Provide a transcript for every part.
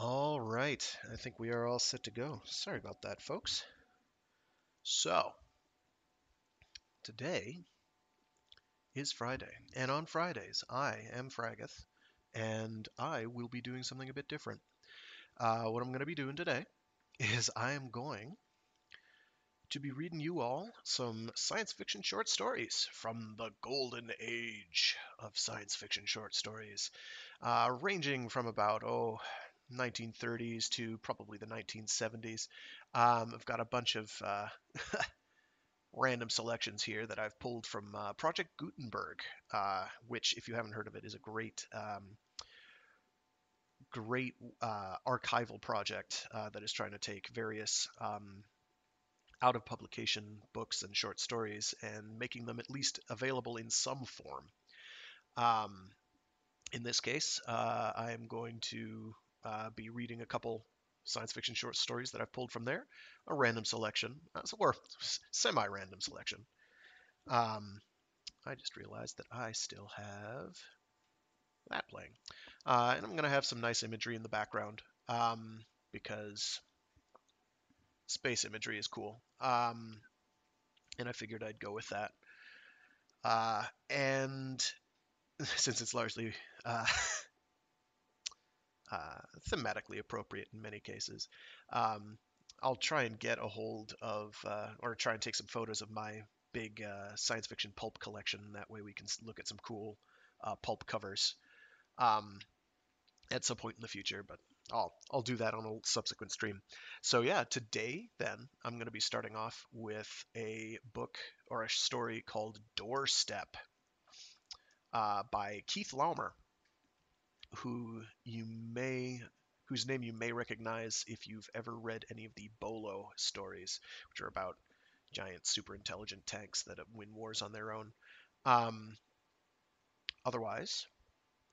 All right, I think we are all set to go. Sorry about that, folks. So, today is Friday, and on Fridays, I am Fraggoth, and I will be doing something a bit different. Uh, what I'm going to be doing today is I am going to be reading you all some science fiction short stories from the golden age of science fiction short stories, uh, ranging from about, oh, 1930s to probably the 1970s. Um, I've got a bunch of uh, random selections here that I've pulled from uh, Project Gutenberg, uh, which, if you haven't heard of it, is a great, um, great uh, archival project uh, that is trying to take various um, out of publication books and short stories and making them at least available in some form. Um, in this case, uh, I am going to uh, be reading a couple science fiction short stories that I've pulled from there, a random selection, uh, or semi-random selection. Um, I just realized that I still have that playing, uh, and I'm going to have some nice imagery in the background um, because space imagery is cool, um, and I figured I'd go with that. Uh, and since it's largely uh, uh, thematically appropriate in many cases. Um, I'll try and get a hold of, uh, or try and take some photos of my big uh, science fiction pulp collection. That way we can look at some cool uh, pulp covers um, at some point in the future, but I'll, I'll do that on a subsequent stream. So yeah, today then I'm going to be starting off with a book or a story called Doorstep uh, by Keith Laumer who you may whose name you may recognize if you've ever read any of the Bolo stories, which are about giant super intelligent tanks that win wars on their own. Um, otherwise,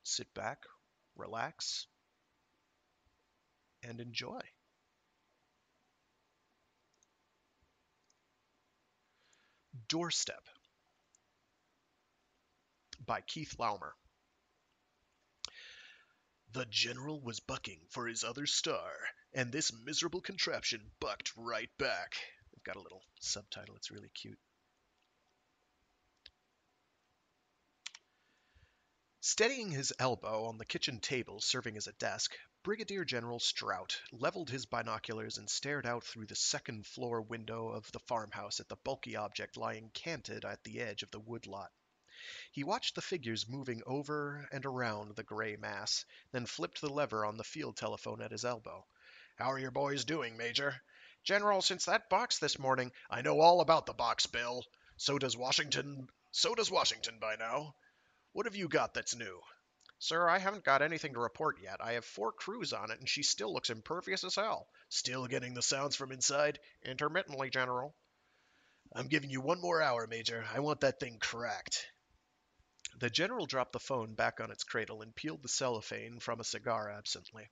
sit back, relax, and enjoy. Doorstep by Keith Laumer. The general was bucking for his other star, and this miserable contraption bucked right back. I've got a little subtitle, it's really cute. Steadying his elbow on the kitchen table serving as a desk, Brigadier General Strout leveled his binoculars and stared out through the second floor window of the farmhouse at the bulky object lying canted at the edge of the woodlot. He watched the figures moving over and around the gray mass, then flipped the lever on the field telephone at his elbow. "How are your boys doing, Major?" "General, since that box this morning "I know all about the box, Bill. So does Washington so does Washington by now. What have you got that's new?" "Sir, I haven't got anything to report yet. I have four crews on it, and she still looks impervious as hell." "Still getting the sounds from inside?" "Intermittently, General." "I'm giving you one more hour, Major. I want that thing cracked. The general dropped the phone back on its cradle and peeled the cellophane from a cigar absently.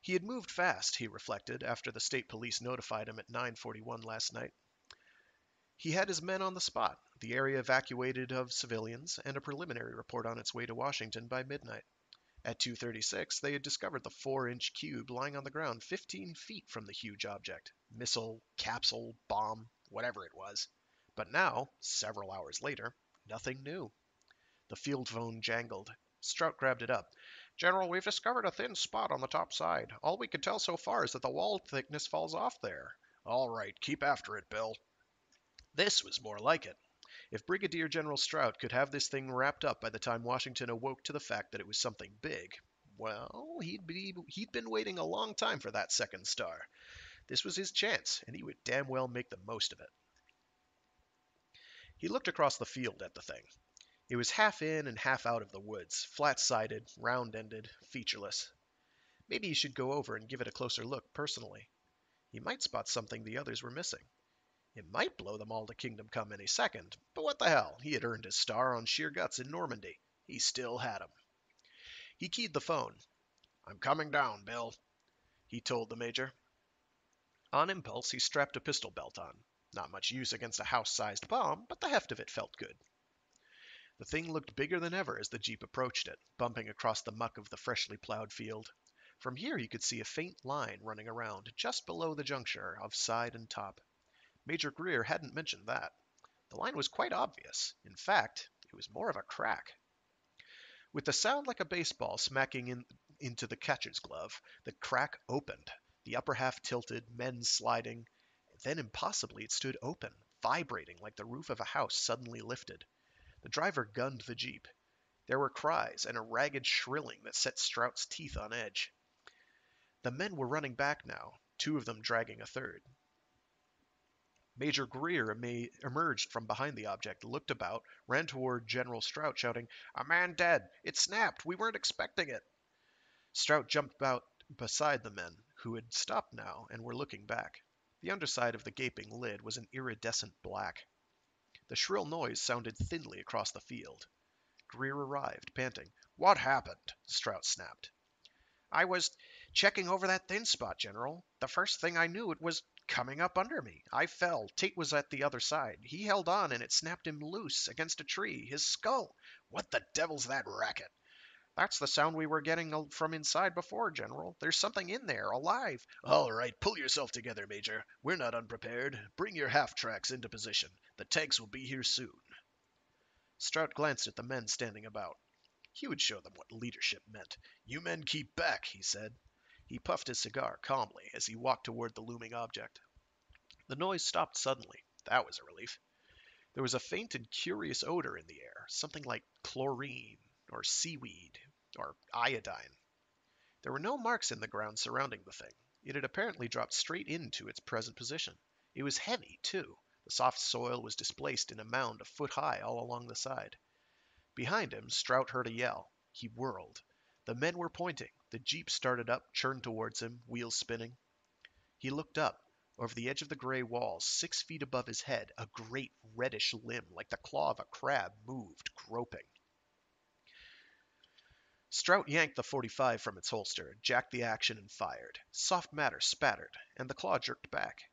He had moved fast, he reflected, after the state police notified him at 9:41 last night. He had his men on the spot, the area evacuated of civilians, and a preliminary report on its way to Washington by midnight. At 2:36 they had discovered the 4-inch cube lying on the ground 15 feet from the huge object, missile, capsule, bomb, whatever it was. But now, several hours later, nothing new. The field phone jangled. Strout grabbed it up. General, we've discovered a thin spot on the top side. All we can tell so far is that the wall thickness falls off there. All right, keep after it, Bill. This was more like it. If Brigadier General Strout could have this thing wrapped up by the time Washington awoke to the fact that it was something big, well, he'd be he'd been waiting a long time for that second star. This was his chance, and he would damn well make the most of it. He looked across the field at the thing. It was half in and half out of the woods, flat sided, round ended, featureless. Maybe he should go over and give it a closer look personally. He might spot something the others were missing. It might blow them all to Kingdom Come any second, but what the hell? He had earned his star on sheer guts in Normandy. He still had 'em. He keyed the phone. I'm coming down, Bill, he told the major. On impulse, he strapped a pistol belt on. Not much use against a house sized bomb, but the heft of it felt good. The thing looked bigger than ever as the jeep approached it, bumping across the muck of the freshly plowed field. From here you could see a faint line running around just below the juncture of side and top. Major Greer hadn't mentioned that. The line was quite obvious. In fact, it was more of a crack. With a sound like a baseball smacking in, into the catcher's glove, the crack opened. The upper half tilted, men sliding. Then impossibly it stood open, vibrating like the roof of a house suddenly lifted. The driver gunned the jeep. There were cries and a ragged shrilling that set Strout's teeth on edge. The men were running back now, two of them dragging a third. Major Greer emerged from behind the object, looked about, ran toward General Strout, shouting, A man dead! It snapped! We weren't expecting it! Strout jumped about beside the men, who had stopped now and were looking back. The underside of the gaping lid was an iridescent black. The shrill noise sounded thinly across the field. Greer arrived, panting. What happened? Strout snapped. I was checking over that thin spot, General. The first thing I knew it was coming up under me. I fell. Tate was at the other side. He held on and it snapped him loose against a tree. His skull. What the devil's that racket? That's the sound we were getting uh, from inside before, General. There's something in there, alive. All right, pull yourself together, Major. We're not unprepared. Bring your half tracks into position. The tanks will be here soon. Strout glanced at the men standing about. He would show them what leadership meant. You men keep back, he said. He puffed his cigar calmly as he walked toward the looming object. The noise stopped suddenly. That was a relief. There was a faint and curious odor in the air, something like chlorine, or seaweed, or iodine. There were no marks in the ground surrounding the thing. It had apparently dropped straight into its present position. It was heavy, too. The soft soil was displaced in a mound a foot high all along the side. Behind him, Strout heard a yell. He whirled. The men were pointing. The jeep started up, churned towards him, wheels spinning. He looked up. Over the edge of the gray wall, six feet above his head, a great reddish limb, like the claw of a crab, moved, groping. Strout yanked the 45 from its holster, jacked the action, and fired. Soft matter spattered, and the claw jerked back.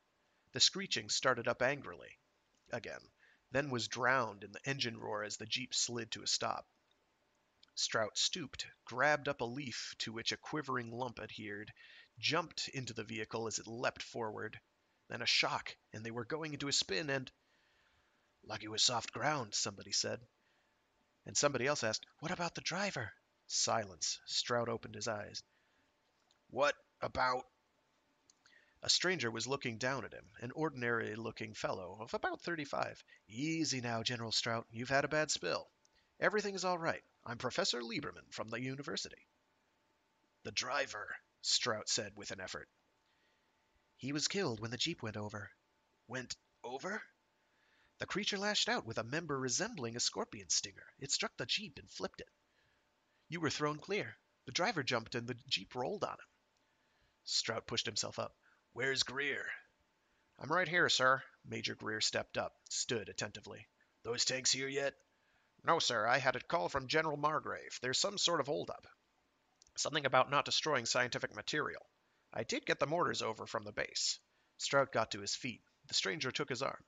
The screeching started up angrily again, then was drowned in the engine roar as the jeep slid to a stop. Strout stooped, grabbed up a leaf to which a quivering lump adhered, jumped into the vehicle as it leapt forward. Then a shock, and they were going into a spin, and. Lucky it was soft ground, somebody said. And somebody else asked, What about the driver? Silence. Strout opened his eyes. What about. A stranger was looking down at him, an ordinary looking fellow of about thirty five. Easy now, General Strout. You've had a bad spill. Everything is all right. I'm Professor Lieberman from the university. The driver, Strout said with an effort. He was killed when the jeep went over. Went over? The creature lashed out with a member resembling a scorpion stinger. It struck the jeep and flipped it. You were thrown clear. The driver jumped and the jeep rolled on him. Strout pushed himself up. Where's Greer? I'm right here, sir. Major Greer stepped up, stood attentively. Those tanks here yet? No, sir. I had a call from General Margrave. There's some sort of holdup. Something about not destroying scientific material. I did get the mortars over from the base. Strout got to his feet. The stranger took his arm.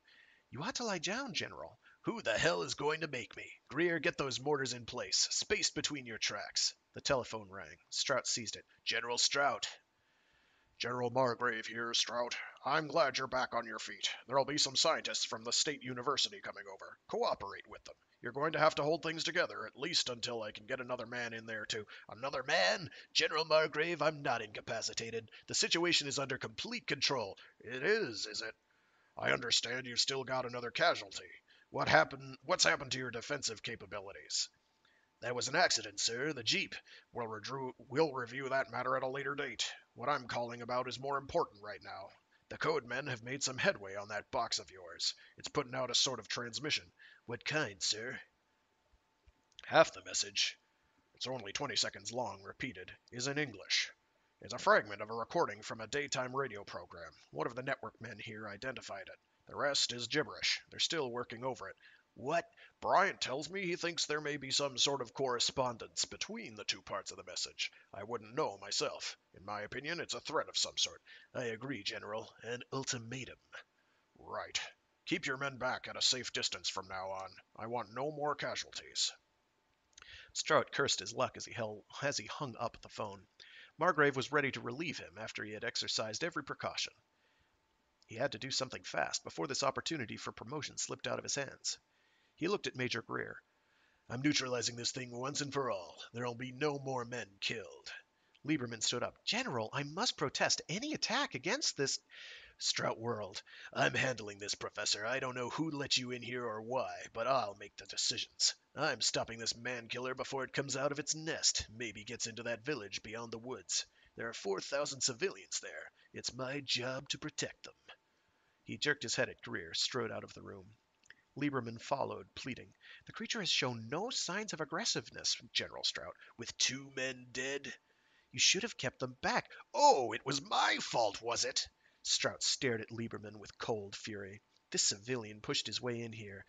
You ought to lie down, General. Who the hell is going to make me? Greer, get those mortars in place, spaced between your tracks. The telephone rang. Strout seized it. General Strout. General Margrave here, Strout. I'm glad you're back on your feet. There'll be some scientists from the State University coming over. Cooperate with them. You're going to have to hold things together, at least until I can get another man in there to. Another man? General Margrave, I'm not incapacitated. The situation is under complete control. It is, is it? I understand you've still got another casualty. What happened? What's happened to your defensive capabilities? That was an accident, sir. The Jeep. We'll, redrew, we'll review that matter at a later date. What I'm calling about is more important right now. The code men have made some headway on that box of yours. It's putting out a sort of transmission. What kind, sir? Half the message, it's only 20 seconds long, repeated, is in English. It's a fragment of a recording from a daytime radio program. One of the network men here identified it. The rest is gibberish. They're still working over it. What? Bryant tells me he thinks there may be some sort of correspondence between the two parts of the message. I wouldn't know myself. In my opinion, it's a threat of some sort. I agree, General. An ultimatum. Right. Keep your men back at a safe distance from now on. I want no more casualties. Strout cursed his luck as he, held, as he hung up the phone. Margrave was ready to relieve him after he had exercised every precaution. He had to do something fast before this opportunity for promotion slipped out of his hands. He looked at Major Greer. I'm neutralizing this thing once and for all. There'll be no more men killed. Lieberman stood up. General, I must protest any attack against this Strout World. I'm handling this, Professor. I don't know who let you in here or why, but I'll make the decisions. I'm stopping this man killer before it comes out of its nest, maybe gets into that village beyond the woods. There are 4,000 civilians there. It's my job to protect them. He jerked his head at Greer, strode out of the room. Lieberman followed, pleading. The creature has shown no signs of aggressiveness, General Strout. With two men dead? You should have kept them back. Oh, it was my fault, was it? Strout stared at Lieberman with cold fury. This civilian pushed his way in here,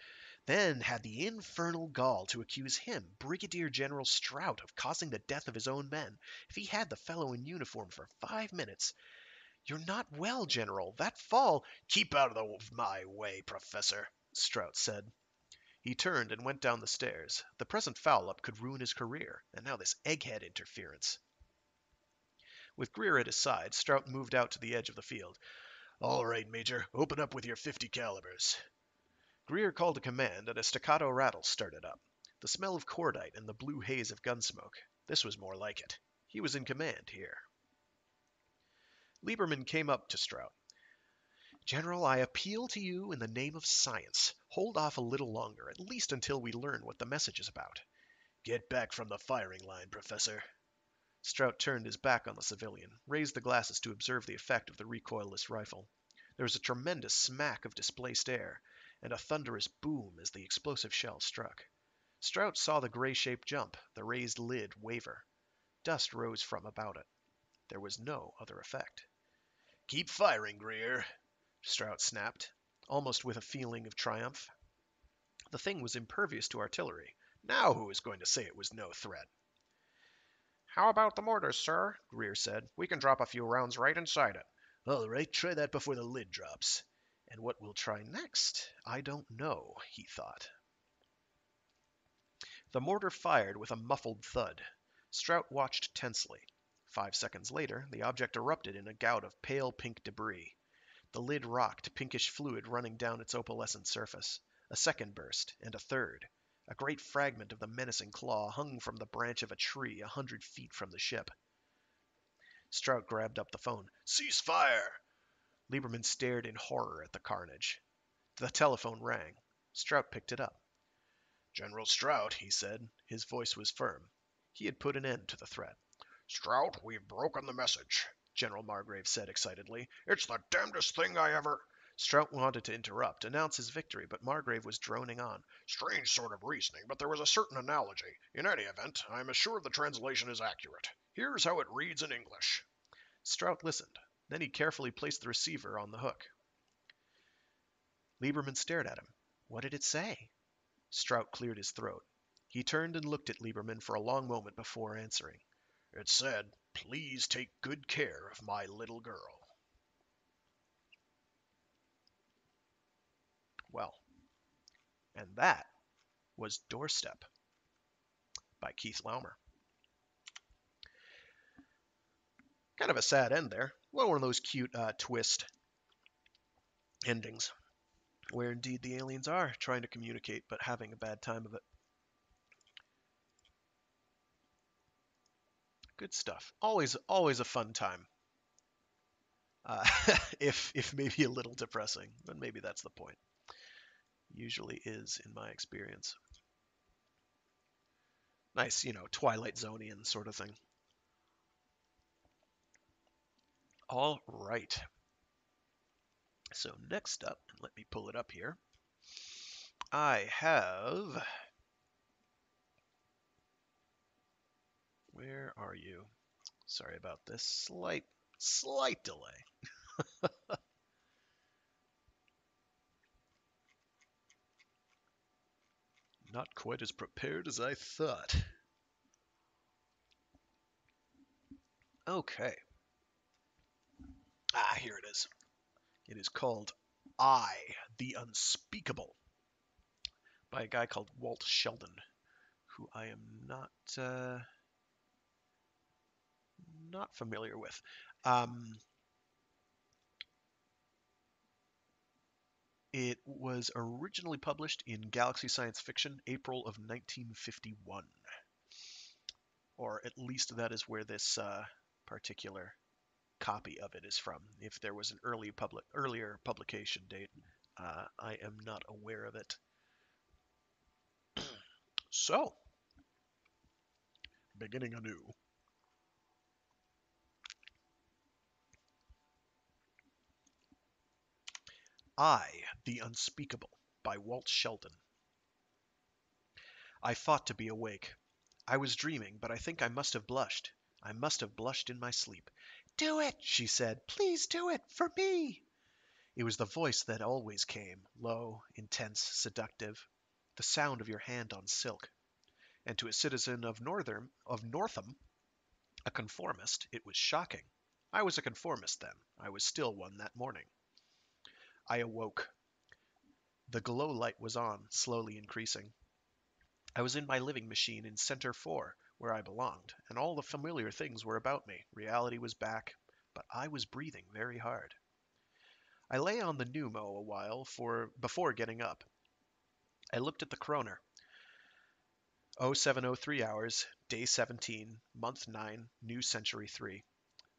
then had the infernal gall to accuse him, Brigadier General Strout, of causing the death of his own men. If he had the fellow in uniform for five minutes. You're not well, General. That fall. Keep out of my way, Professor, Strout said. He turned and went down the stairs. The present foul up could ruin his career, and now this egghead interference. With Greer at his side, Strout moved out to the edge of the field. All right, Major, open up with your 50 calibers. Greer called a command, and a staccato rattle started up. The smell of cordite and the blue haze of gun smoke. This was more like it. He was in command here. Lieberman came up to Strout. General, I appeal to you in the name of science. Hold off a little longer, at least until we learn what the message is about. Get back from the firing line, Professor. Strout turned his back on the civilian, raised the glasses to observe the effect of the recoilless rifle. There was a tremendous smack of displaced air, and a thunderous boom as the explosive shell struck. Strout saw the gray shape jump, the raised lid waver. Dust rose from about it. There was no other effect. Keep firing, Greer, Strout snapped, almost with a feeling of triumph. The thing was impervious to artillery. Now who was going to say it was no threat? How about the mortars, sir? Greer said. We can drop a few rounds right inside it. All right, try that before the lid drops. And what we'll try next, I don't know, he thought. The mortar fired with a muffled thud. Strout watched tensely. Five seconds later, the object erupted in a gout of pale pink debris. The lid rocked, pinkish fluid running down its opalescent surface. A second burst, and a third. A great fragment of the menacing claw hung from the branch of a tree a hundred feet from the ship. Strout grabbed up the phone. Cease fire! Lieberman stared in horror at the carnage. The telephone rang. Strout picked it up. General Strout, he said. His voice was firm. He had put an end to the threat. Strout, we've broken the message, General Margrave said excitedly. It's the damnedest thing I ever. Strout wanted to interrupt, announce his victory, but Margrave was droning on. Strange sort of reasoning, but there was a certain analogy. In any event, I am assured the translation is accurate. Here's how it reads in English. Strout listened. Then he carefully placed the receiver on the hook. Lieberman stared at him. What did it say? Strout cleared his throat. He turned and looked at Lieberman for a long moment before answering. It said, Please take good care of my little girl. Well, and that was Doorstep by Keith Laumer. Kind of a sad end there. Well, one of those cute uh, twist endings where indeed the aliens are trying to communicate but having a bad time of it. Good stuff. Always, always a fun time. Uh, if, if maybe a little depressing, but maybe that's the point usually is in my experience. Nice, you know, Twilight Zonian sort of thing. All right. So next up, let me pull it up here. I have. Where are you? Sorry about this slight, slight delay. Not quite as prepared as I thought. Okay. Ah, here it is. It is called I, the Unspeakable, by a guy called Walt Sheldon, who I am not. Uh... not familiar with. Um, it was originally published in Galaxy Science Fiction, April of 1951. Or at least that is where this uh, particular copy of it is from. If there was an early public, earlier publication date, uh, I am not aware of it. so, beginning anew. I, the Unspeakable by Walt Sheldon. I fought to be awake. I was dreaming, but I think I must have blushed. I must have blushed in my sleep. Do it, she said. Please do it, for me. It was the voice that always came, low, intense, seductive, the sound of your hand on silk. And to a citizen of Northern of Northam, a conformist, it was shocking. I was a conformist then. I was still one that morning. I awoke. The glow light was on, slowly increasing. I was in my living machine in Center 4, where I belonged, and all the familiar things were about me. Reality was back, but I was breathing very hard. I lay on the pneumo a while for before getting up. I looked at the chroner. 0703 hours, day 17, month 9, new century 3.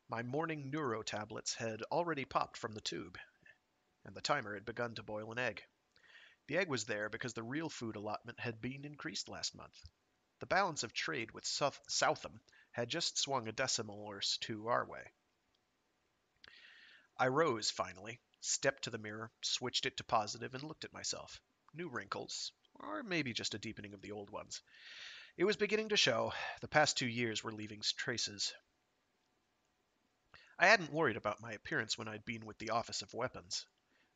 My morning neuro tablets had already popped from the tube, and the timer had begun to boil an egg. The egg was there because the real food allotment had been increased last month. The balance of trade with South Southam had just swung a decimal or two our way. I rose finally, stepped to the mirror, switched it to positive, and looked at myself. New wrinkles, or maybe just a deepening of the old ones. It was beginning to show. The past two years were leaving traces. I hadn't worried about my appearance when I'd been with the Office of Weapons.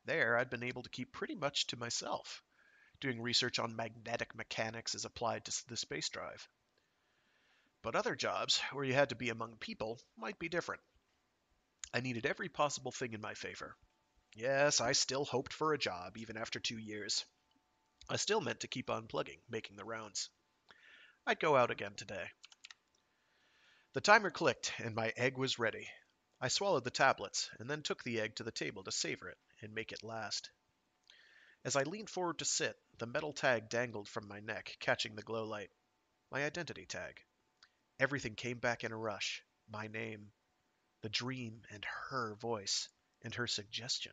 There, I'd been able to keep pretty much to myself, doing research on magnetic mechanics as applied to the space drive. But other jobs, where you had to be among people, might be different. I needed every possible thing in my favor. Yes, I still hoped for a job, even after two years. I still meant to keep on plugging, making the rounds. I'd go out again today. The timer clicked, and my egg was ready. I swallowed the tablets, and then took the egg to the table to savor it and make it last. As I leaned forward to sit, the metal tag dangled from my neck, catching the glow light. My identity tag. Everything came back in a rush. My name, the dream, and her voice, and her suggestion.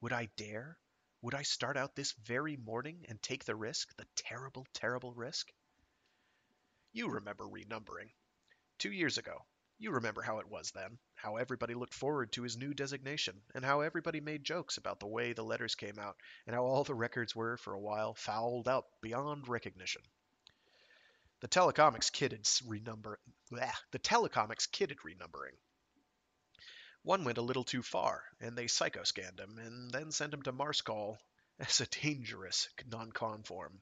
Would I dare? Would I start out this very morning and take the risk, the terrible, terrible risk? You remember renumbering. Two years ago, you remember how it was then, how everybody looked forward to his new designation, and how everybody made jokes about the way the letters came out, and how all the records were, for a while, fouled up beyond recognition. The telecomics kidded renumber bleh, the telecomics kidded renumbering. One went a little too far, and they psychoscanned him, and then sent him to Marscall as a dangerous non-conform.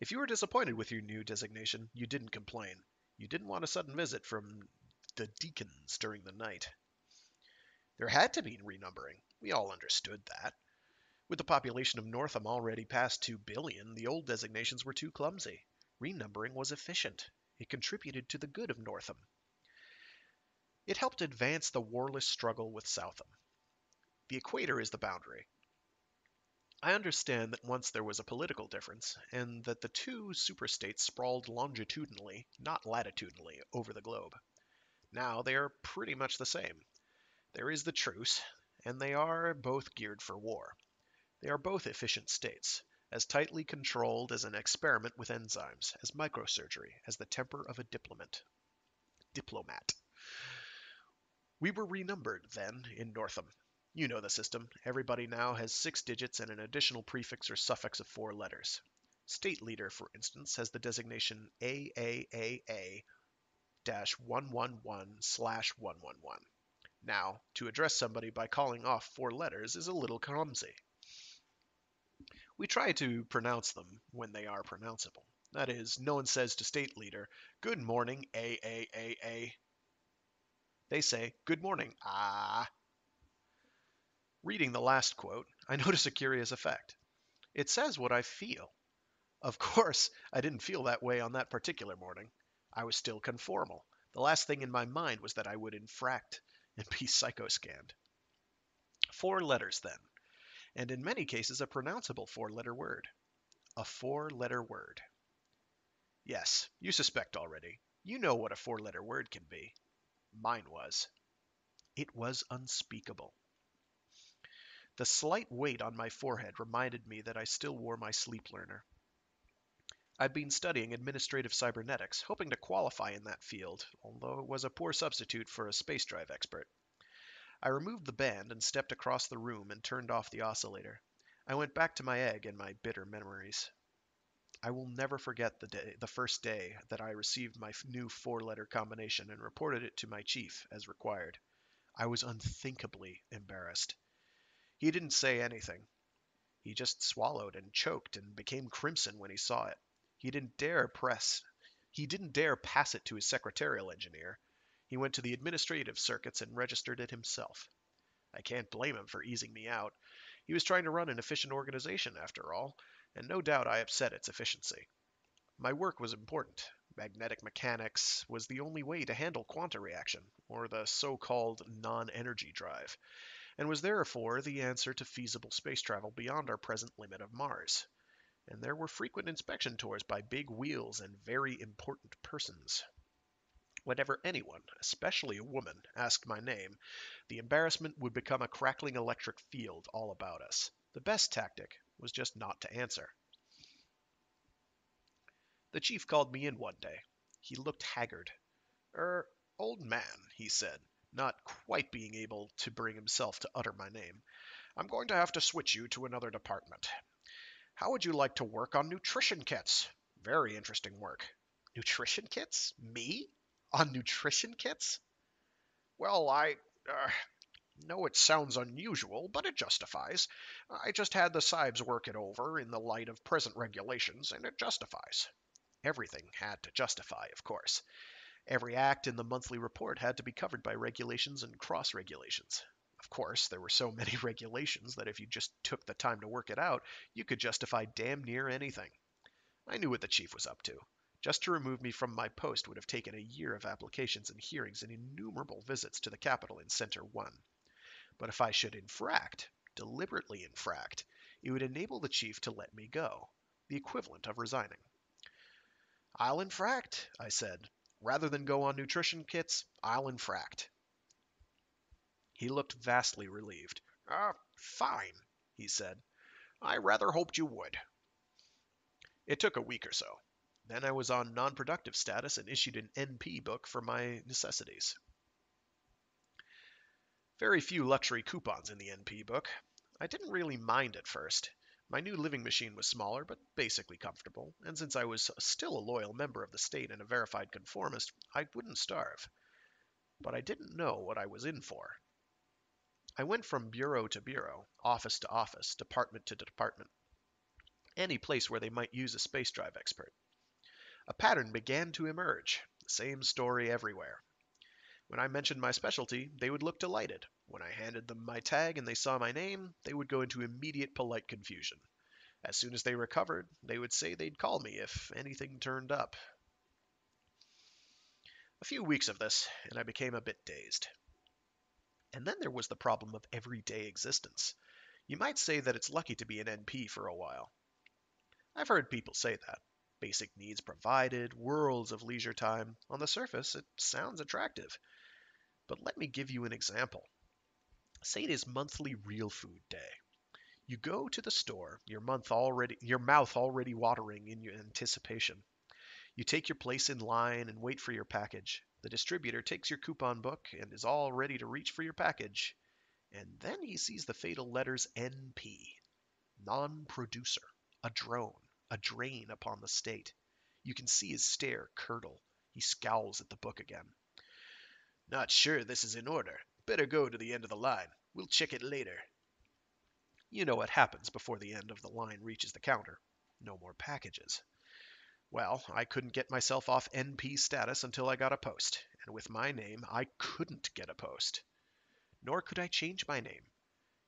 If you were disappointed with your new designation, you didn't complain. You didn't want a sudden visit from the deacons during the night. There had to be renumbering. We all understood that. With the population of Northam already past 2 billion, the old designations were too clumsy. Renumbering was efficient. It contributed to the good of Northam. It helped advance the warless struggle with Southam. The equator is the boundary. I understand that once there was a political difference, and that the two superstates sprawled longitudinally, not latitudinally, over the globe. Now they are pretty much the same. There is the truce, and they are both geared for war. They are both efficient states, as tightly controlled as an experiment with enzymes, as microsurgery, as the temper of a diplomat. Diplomat. We were renumbered, then, in Northam. You know the system. Everybody now has six digits and an additional prefix or suffix of four letters. State Leader, for instance, has the designation AAAA 111 slash 111. Now, to address somebody by calling off four letters is a little clumsy. We try to pronounce them when they are pronounceable. That is, no one says to State Leader, Good morning, AAAA. They say, Good morning, ah. Reading the last quote, I notice a curious effect. It says what I feel. Of course, I didn't feel that way on that particular morning. I was still conformal, The last thing in my mind was that I would infract and be psychoscanned. Four letters, then, and in many cases a pronounceable four letter word. A four letter word. Yes, you suspect already. You know what a four letter word can be. Mine was. It was unspeakable. The slight weight on my forehead reminded me that I still wore my sleep learner. I'd been studying administrative cybernetics, hoping to qualify in that field, although it was a poor substitute for a space drive expert. I removed the band and stepped across the room and turned off the oscillator. I went back to my egg and my bitter memories. I will never forget the day, the first day that I received my new four-letter combination and reported it to my chief as required. I was unthinkably embarrassed. He didn't say anything. He just swallowed and choked and became crimson when he saw it. He didn't dare press. He didn't dare pass it to his secretarial engineer. He went to the administrative circuits and registered it himself. I can't blame him for easing me out. He was trying to run an efficient organization, after all, and no doubt I upset its efficiency. My work was important. Magnetic mechanics was the only way to handle quanta reaction, or the so-called non-energy drive, and was therefore the answer to feasible space travel beyond our present limit of Mars. And there were frequent inspection tours by big wheels and very important persons. Whenever anyone, especially a woman, asked my name, the embarrassment would become a crackling electric field all about us. The best tactic was just not to answer. The chief called me in one day. He looked haggard. Er, old man, he said, not quite being able to bring himself to utter my name. I'm going to have to switch you to another department. How would you like to work on nutrition kits? Very interesting work. Nutrition kits? Me? On nutrition kits? Well, I. Uh, know it sounds unusual, but it justifies. I just had the Cybes work it over in the light of present regulations, and it justifies. Everything had to justify, of course. Every act in the monthly report had to be covered by regulations and cross regulations. Of course, there were so many regulations that if you just took the time to work it out, you could justify damn near anything. I knew what the chief was up to. Just to remove me from my post would have taken a year of applications and hearings and innumerable visits to the capital in Center 1. But if I should infract, deliberately infract, it would enable the chief to let me go, the equivalent of resigning. I'll infract, I said. Rather than go on nutrition kits, I'll infract. He looked vastly relieved. Ah, fine, he said. I rather hoped you would. It took a week or so. Then I was on non productive status and issued an NP book for my necessities. Very few luxury coupons in the NP book. I didn't really mind at first. My new living machine was smaller, but basically comfortable, and since I was still a loyal member of the state and a verified conformist, I wouldn't starve. But I didn't know what I was in for. I went from bureau to bureau, office to office, department to department, any place where they might use a space drive expert. A pattern began to emerge, same story everywhere. When I mentioned my specialty, they would look delighted. When I handed them my tag and they saw my name, they would go into immediate polite confusion. As soon as they recovered, they would say they'd call me if anything turned up. A few weeks of this, and I became a bit dazed. And then there was the problem of everyday existence. You might say that it's lucky to be an NP for a while. I've heard people say that. Basic needs provided, worlds of leisure time. On the surface, it sounds attractive. But let me give you an example. Say it is monthly real food day. You go to the store, your month already your mouth already watering in your anticipation. You take your place in line and wait for your package. The distributor takes your coupon book and is all ready to reach for your package. And then he sees the fatal letters NP, non-producer, a drone, a drain upon the state. You can see his stare curdle. He scowls at the book again. Not sure this is in order. Better go to the end of the line. We'll check it later. You know what happens before the end of the line reaches the counter. No more packages. Well, I couldn't get myself off NP status until I got a post, and with my name, I couldn't get a post. Nor could I change my name.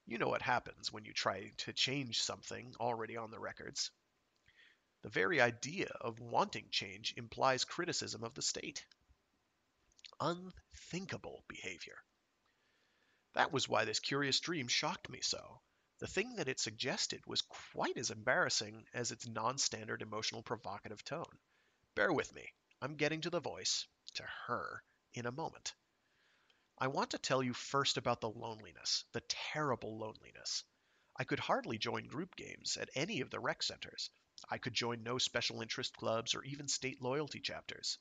You know what happens when you try to change something already on the records. The very idea of wanting change implies criticism of the state. Unthinkable behavior. That was why this curious dream shocked me so. The thing that it suggested was quite as embarrassing as its non standard emotional provocative tone. Bear with me. I'm getting to the voice, to her, in a moment. I want to tell you first about the loneliness, the terrible loneliness. I could hardly join group games at any of the rec centers. I could join no special interest clubs or even state loyalty chapters.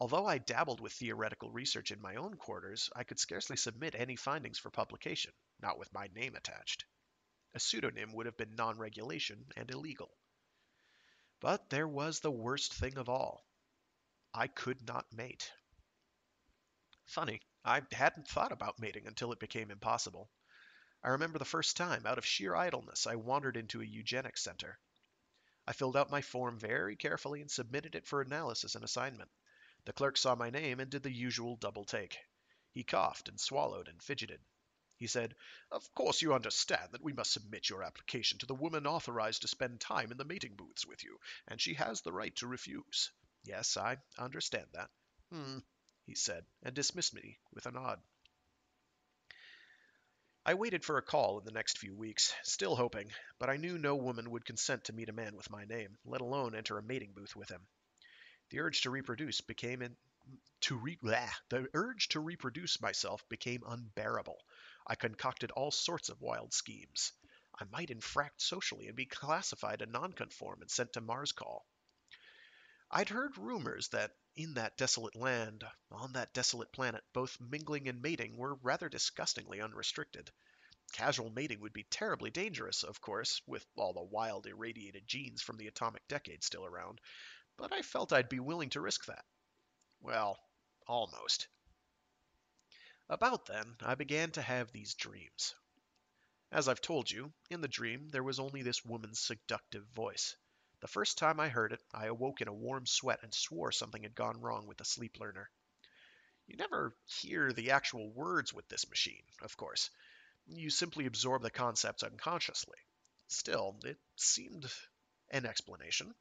Although I dabbled with theoretical research in my own quarters, I could scarcely submit any findings for publication, not with my name attached. A pseudonym would have been non regulation and illegal. But there was the worst thing of all I could not mate. Funny, I hadn't thought about mating until it became impossible. I remember the first time, out of sheer idleness, I wandered into a eugenics center. I filled out my form very carefully and submitted it for analysis and assignment. The clerk saw my name and did the usual double take. He coughed and swallowed and fidgeted. He said, Of course you understand that we must submit your application to the woman authorized to spend time in the mating booths with you, and she has the right to refuse. Yes, I understand that. Hmm, he said, and dismissed me with a nod. I waited for a call in the next few weeks, still hoping, but I knew no woman would consent to meet a man with my name, let alone enter a mating booth with him. The urge to reproduce became in, to re, blah, the urge to reproduce myself became unbearable. I concocted all sorts of wild schemes. I might infract socially and be classified a nonconform and sent to Mars Call. I'd heard rumors that in that desolate land, on that desolate planet, both mingling and mating were rather disgustingly unrestricted. Casual mating would be terribly dangerous, of course, with all the wild irradiated genes from the atomic decade still around, but I felt I'd be willing to risk that. Well, almost. About then, I began to have these dreams. As I've told you, in the dream there was only this woman's seductive voice. The first time I heard it, I awoke in a warm sweat and swore something had gone wrong with the sleep learner. You never hear the actual words with this machine, of course. You simply absorb the concepts unconsciously. Still, it seemed an explanation.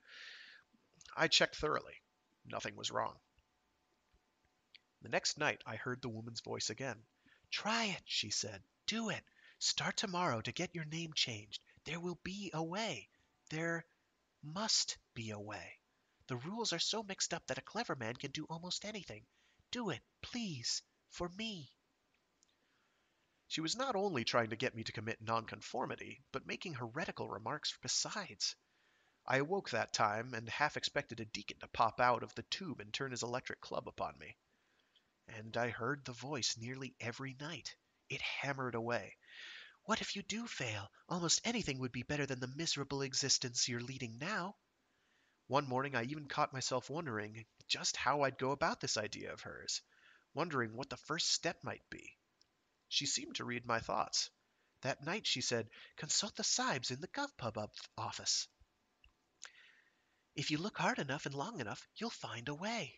I checked thoroughly. Nothing was wrong. The next night I heard the woman's voice again. Try it, she said. Do it. Start tomorrow to get your name changed. There will be a way. There must be a way. The rules are so mixed up that a clever man can do almost anything. Do it, please, for me. She was not only trying to get me to commit nonconformity, but making heretical remarks besides. I awoke that time and half expected a deacon to pop out of the tube and turn his electric club upon me. And I heard the voice nearly every night. It hammered away. What if you do fail? Almost anything would be better than the miserable existence you're leading now. One morning I even caught myself wondering just how I'd go about this idea of hers, wondering what the first step might be. She seemed to read my thoughts. That night she said, Consult the Sibes in the GovPub office. If you look hard enough and long enough, you'll find a way.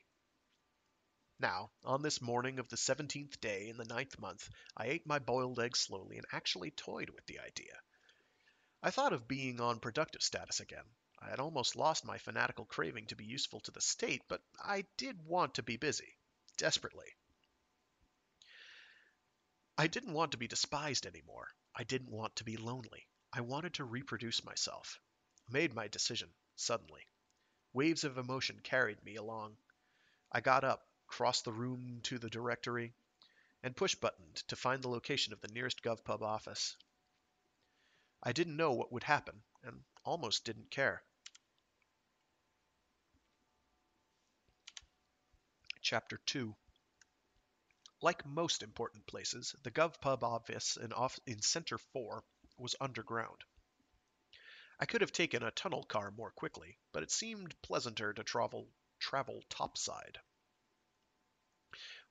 Now, on this morning of the seventeenth day in the ninth month, I ate my boiled egg slowly and actually toyed with the idea. I thought of being on productive status again. I had almost lost my fanatical craving to be useful to the state, but I did want to be busy, desperately. I didn't want to be despised anymore. I didn't want to be lonely. I wanted to reproduce myself. I made my decision, suddenly. Waves of emotion carried me along. I got up, crossed the room to the directory, and push buttoned to find the location of the nearest GovPub office. I didn't know what would happen, and almost didn't care. Chapter 2 Like most important places, the GovPub office in, off in Center 4 was underground. I could have taken a tunnel car more quickly, but it seemed pleasanter to travel travel topside.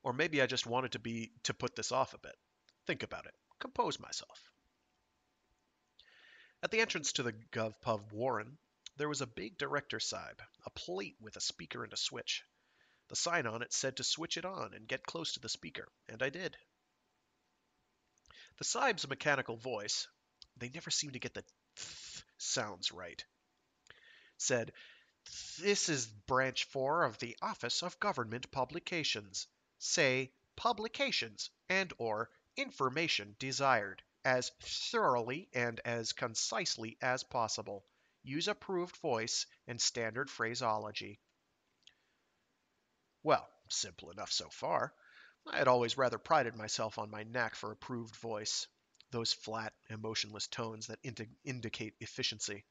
Or maybe I just wanted to be to put this off a bit. Think about it. Compose myself. At the entrance to the GovPub Warren, there was a big director Sybe, a plate with a speaker and a switch. The sign on it said to switch it on and get close to the speaker, and I did. The Sybe's mechanical voice, they never seem to get the th sounds right, said, This is branch 4 of the Office of Government Publications. say publications and or information desired as thoroughly and as concisely as possible. Use approved voice and standard phraseology. Well, simple enough so far. I had always rather prided myself on my knack for approved voice, those flat, emotionless tones that indi- indicate efficiency.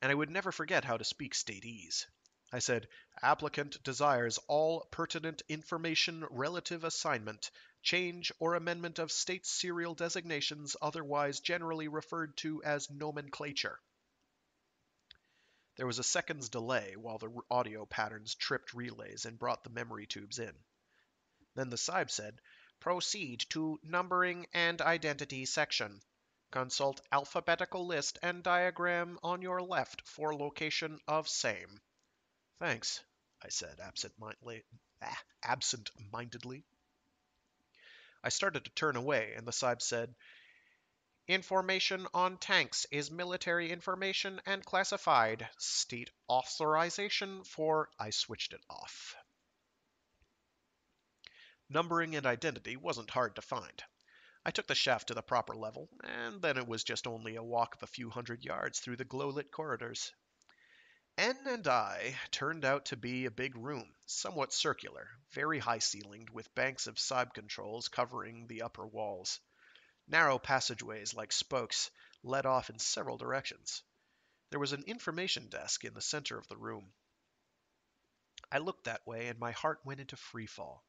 And I would never forget how to speak statese. I said, applicant desires all pertinent information relative assignment, change, or amendment of state serial designations otherwise generally referred to as nomenclature. There was a second's delay while the audio patterns tripped relays and brought the memory tubes in. Then the Sibe said, Proceed to numbering and identity section. Consult alphabetical list and diagram on your left for location of same. Thanks, I said absent-mindedly. Ah, absent-mindedly. I started to turn away, and the Sibe said, Information on tanks is military information and classified. State authorization for... I switched it off. Numbering and identity wasn't hard to find. I took the shaft to the proper level, and then it was just only a walk of a few hundred yards through the glow-lit corridors. N and I turned out to be a big room, somewhat circular, very high-ceilinged, with banks of Sibe controls covering the upper walls. Narrow passageways like spokes led off in several directions. There was an information desk in the center of the room. I looked that way and my heart went into free fall.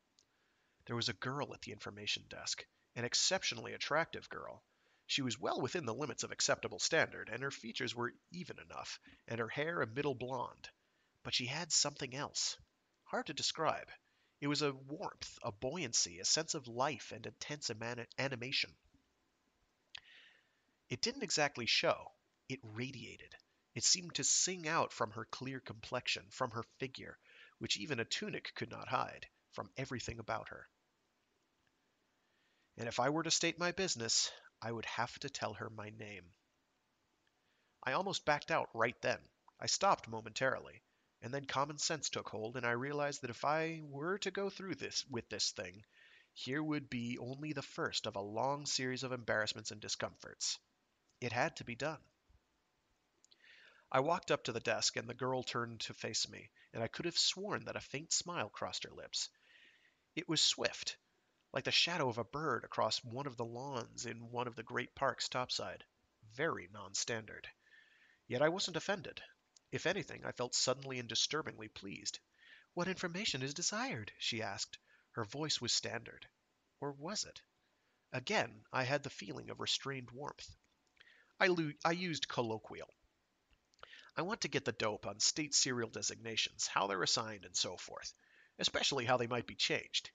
There was a girl at the information desk, an exceptionally attractive girl. She was well within the limits of acceptable standard, and her features were even enough, and her hair a middle blonde. But she had something else. Hard to describe. It was a warmth, a buoyancy, a sense of life and intense animation. It didn't exactly show, it radiated. It seemed to sing out from her clear complexion, from her figure, which even a tunic could not hide, from everything about her. And if I were to state my business, I would have to tell her my name. I almost backed out right then. I stopped momentarily, and then common sense took hold, and I realized that if I were to go through this with this thing, here would be only the first of a long series of embarrassments and discomforts. It had to be done. I walked up to the desk, and the girl turned to face me, and I could have sworn that a faint smile crossed her lips. It was swift, like the shadow of a bird across one of the lawns in one of the great parks topside. Very non-standard. Yet I wasn't offended. If anything, I felt suddenly and disturbingly pleased. What information is desired? she asked. Her voice was standard. Or was it? Again, I had the feeling of restrained warmth. I, lo- I used colloquial. I want to get the dope on state serial designations, how they're assigned, and so forth, especially how they might be changed.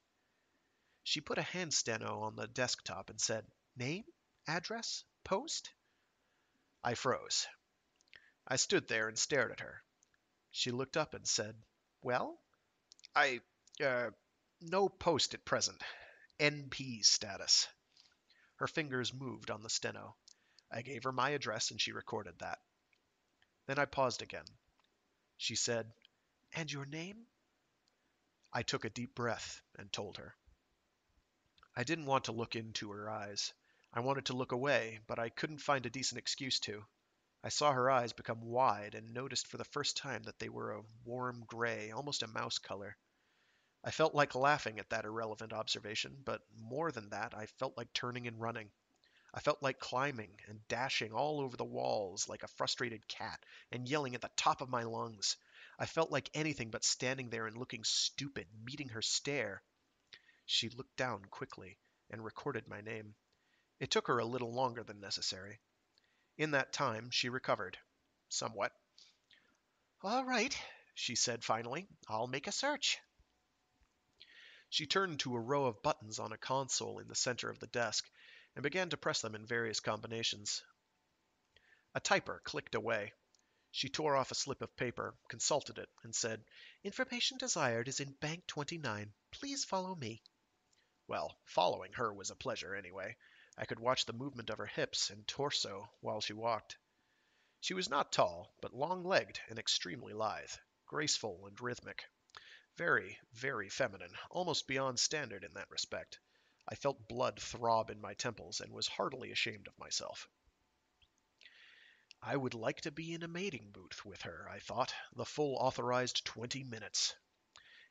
She put a hand steno on the desktop and said, Name? Address? Post? I froze. I stood there and stared at her. She looked up and said, Well? I, uh, no post at present. NP status. Her fingers moved on the steno. I gave her my address and she recorded that. Then I paused again. She said, And your name? I took a deep breath and told her. I didn't want to look into her eyes. I wanted to look away, but I couldn't find a decent excuse to. I saw her eyes become wide and noticed for the first time that they were a warm gray, almost a mouse color. I felt like laughing at that irrelevant observation, but more than that, I felt like turning and running. I felt like climbing and dashing all over the walls like a frustrated cat and yelling at the top of my lungs. I felt like anything but standing there and looking stupid, meeting her stare. She looked down quickly and recorded my name. It took her a little longer than necessary. In that time, she recovered. Somewhat. All right, she said finally. I'll make a search. She turned to a row of buttons on a console in the center of the desk and began to press them in various combinations. A typer clicked away. She tore off a slip of paper, consulted it, and said, Information desired is in Bank 29. Please follow me. Well, following her was a pleasure, anyway. I could watch the movement of her hips and torso while she walked. She was not tall, but long legged and extremely lithe, graceful and rhythmic. Very, very feminine, almost beyond standard in that respect. I felt blood throb in my temples and was heartily ashamed of myself. I would like to be in a mating booth with her, I thought, the full authorized 20 minutes.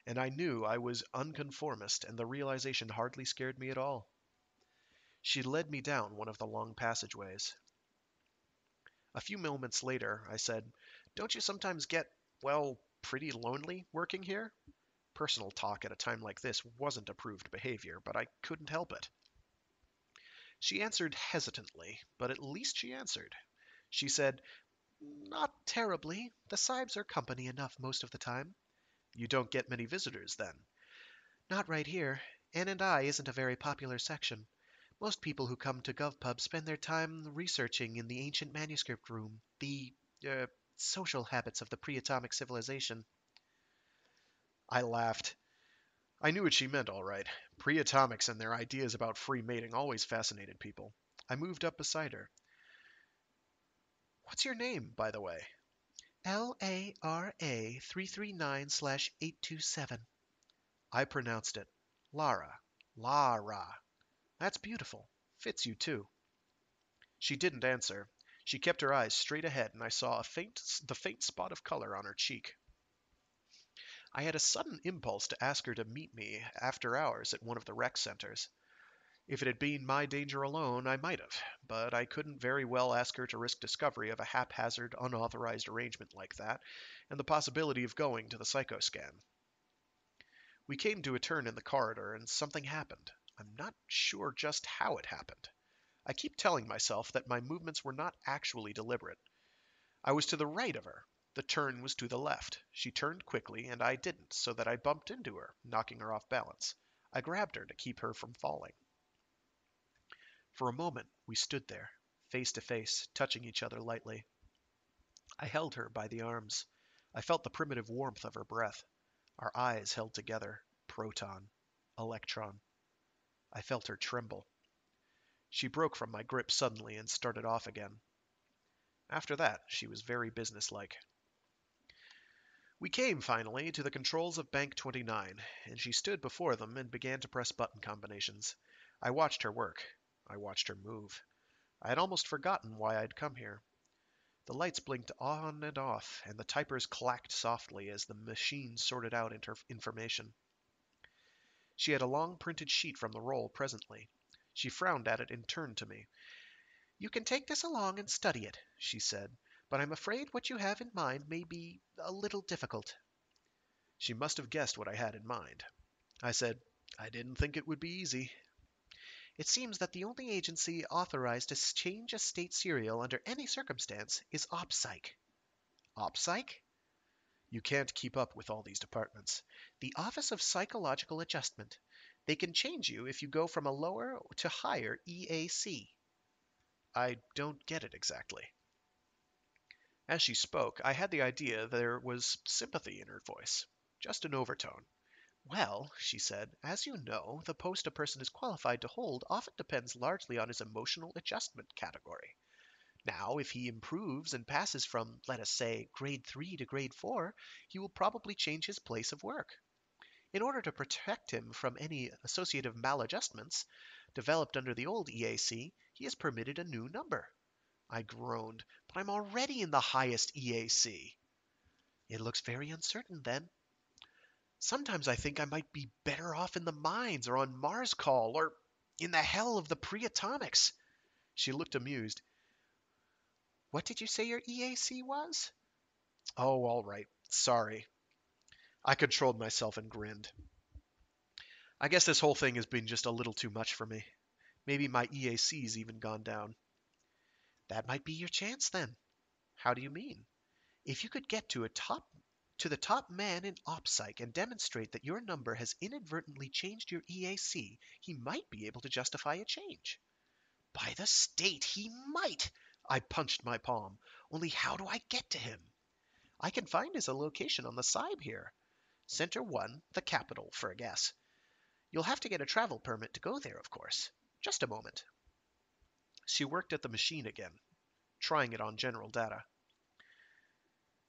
And I knew I was unconformist, and the realization hardly scared me at all. She led me down one of the long passageways. A few moments later, I said, Don't you sometimes get, well, pretty lonely working here? Personal talk at a time like this wasn't approved behavior, but I couldn't help it. She answered hesitantly, but at least she answered. She said, Not terribly. The Sibes are company enough most of the time. You don't get many visitors, then? Not right here. N and I isn't a very popular section. Most people who come to GovPub spend their time researching in the ancient manuscript room, the uh, social habits of the pre-atomic civilization. I laughed. I knew what she meant, all right. Pre-atomics and their ideas about free mating always fascinated people. I moved up beside her. What's your name, by the way? L A R A 339 slash 827. I pronounced it. Lara. Lara. That's beautiful. Fits you, too. She didn't answer. She kept her eyes straight ahead, and I saw a faint, the faint spot of color on her cheek. I had a sudden impulse to ask her to meet me after hours at one of the rec centers. If it had been my danger alone, I might have, but I couldn't very well ask her to risk discovery of a haphazard, unauthorized arrangement like that, and the possibility of going to the psychoscan. We came to a turn in the corridor, and something happened. I'm not sure just how it happened. I keep telling myself that my movements were not actually deliberate. I was to the right of her. The turn was to the left. She turned quickly, and I didn't, so that I bumped into her, knocking her off balance. I grabbed her to keep her from falling. For a moment we stood there, face to face, touching each other lightly. I held her by the arms. I felt the primitive warmth of her breath. Our eyes held together. Proton. Electron. I felt her tremble. She broke from my grip suddenly and started off again. After that, she was very businesslike. We came, finally, to the controls of Bank 29, and she stood before them and began to press button combinations. I watched her work. I watched her move. I had almost forgotten why I'd come here. The lights blinked on and off, and the typers clacked softly as the machine sorted out inter- information. She had a long printed sheet from the roll presently. She frowned at it and turned to me. You can take this along and study it, she said, but I'm afraid what you have in mind may be a little difficult. She must have guessed what I had in mind. I said, I didn't think it would be easy. It seems that the only agency authorized to change a state serial under any circumstance is OPSYC. OPSYC? You can't keep up with all these departments. The Office of Psychological Adjustment. They can change you if you go from a lower to higher EAC. I don't get it exactly. As she spoke, I had the idea there was sympathy in her voice, just an overtone. Well, she said, as you know, the post a person is qualified to hold often depends largely on his emotional adjustment category. Now, if he improves and passes from, let us say, grade 3 to grade 4, he will probably change his place of work. In order to protect him from any associative maladjustments developed under the old EAC, he is permitted a new number. I groaned, but I'm already in the highest EAC. It looks very uncertain, then. Sometimes I think I might be better off in the mines or on Mars Call or in the hell of the pre-atomics. She looked amused. What did you say your EAC was? Oh, all right. Sorry. I controlled myself and grinned. I guess this whole thing has been just a little too much for me. Maybe my EAC's even gone down. That might be your chance then. How do you mean? If you could get to a top to the top man in OPSYC and demonstrate that your number has inadvertently changed your EAC, he might be able to justify a change. By the state, he might! I punched my palm. Only how do I get to him? I can find his location on the side here. Center 1, the capital, for a guess. You'll have to get a travel permit to go there, of course. Just a moment. She worked at the machine again, trying it on general data.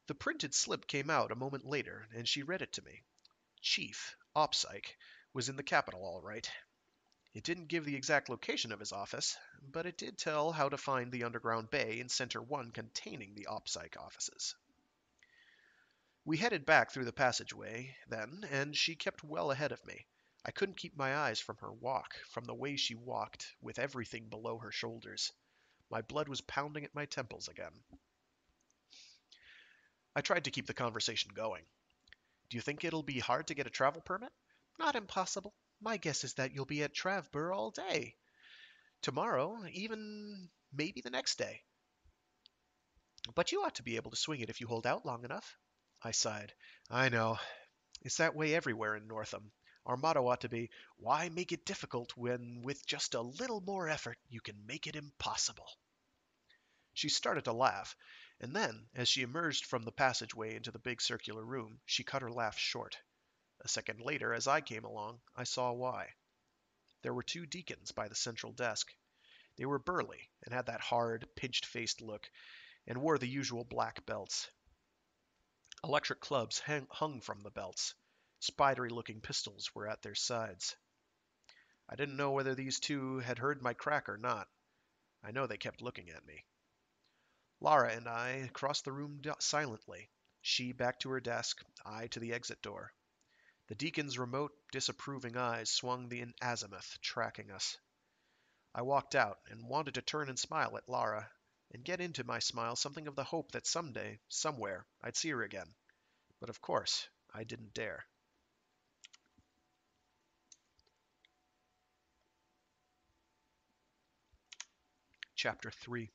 The printed slip came out a moment later, and she read it to me. chief, OPSYCH, was in the capital all right. It didn't give the exact location of his office, but it did tell how to find the underground bay in Center 1 containing the OPSYCH offices. We headed back through the passageway, then, and she kept well ahead of me. I couldn't keep my eyes from her walk, from the way she walked, with everything below her shoulders. My blood was pounding at my temples again. I tried to keep the conversation going. Do you think it'll be hard to get a travel permit? Not impossible. My guess is that you'll be at Travbur all day. Tomorrow, even maybe the next day. But you ought to be able to swing it if you hold out long enough. I sighed. I know. It's that way everywhere in Northam. Our motto ought to be, why make it difficult when with just a little more effort you can make it impossible? She started to laugh, and then, as she emerged from the passageway into the big circular room, she cut her laugh short. A second later, as I came along, I saw why. There were two deacons by the central desk. They were burly and had that hard, pinched faced look, and wore the usual black belts. Electric clubs hung from the belts. Spidery looking pistols were at their sides. I didn't know whether these two had heard my crack or not. I know they kept looking at me. Lara and I crossed the room silently, she back to her desk, I to the exit door. The deacon's remote, disapproving eyes swung the azimuth, tracking us. I walked out and wanted to turn and smile at Lara, and get into my smile something of the hope that someday, somewhere, I'd see her again. But of course, I didn't dare. Chapter 3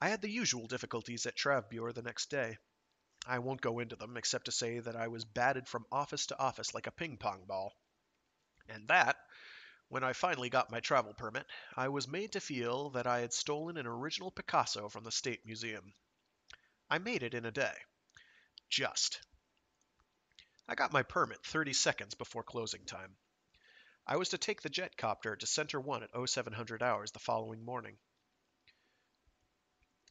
I had the usual difficulties at Travbur the next day. I won't go into them, except to say that I was batted from office to office like a ping pong ball. And that, when I finally got my travel permit, I was made to feel that I had stolen an original Picasso from the State Museum. I made it in a day. Just. I got my permit 30 seconds before closing time. I was to take the jet copter to Center 1 at 0700 hours the following morning.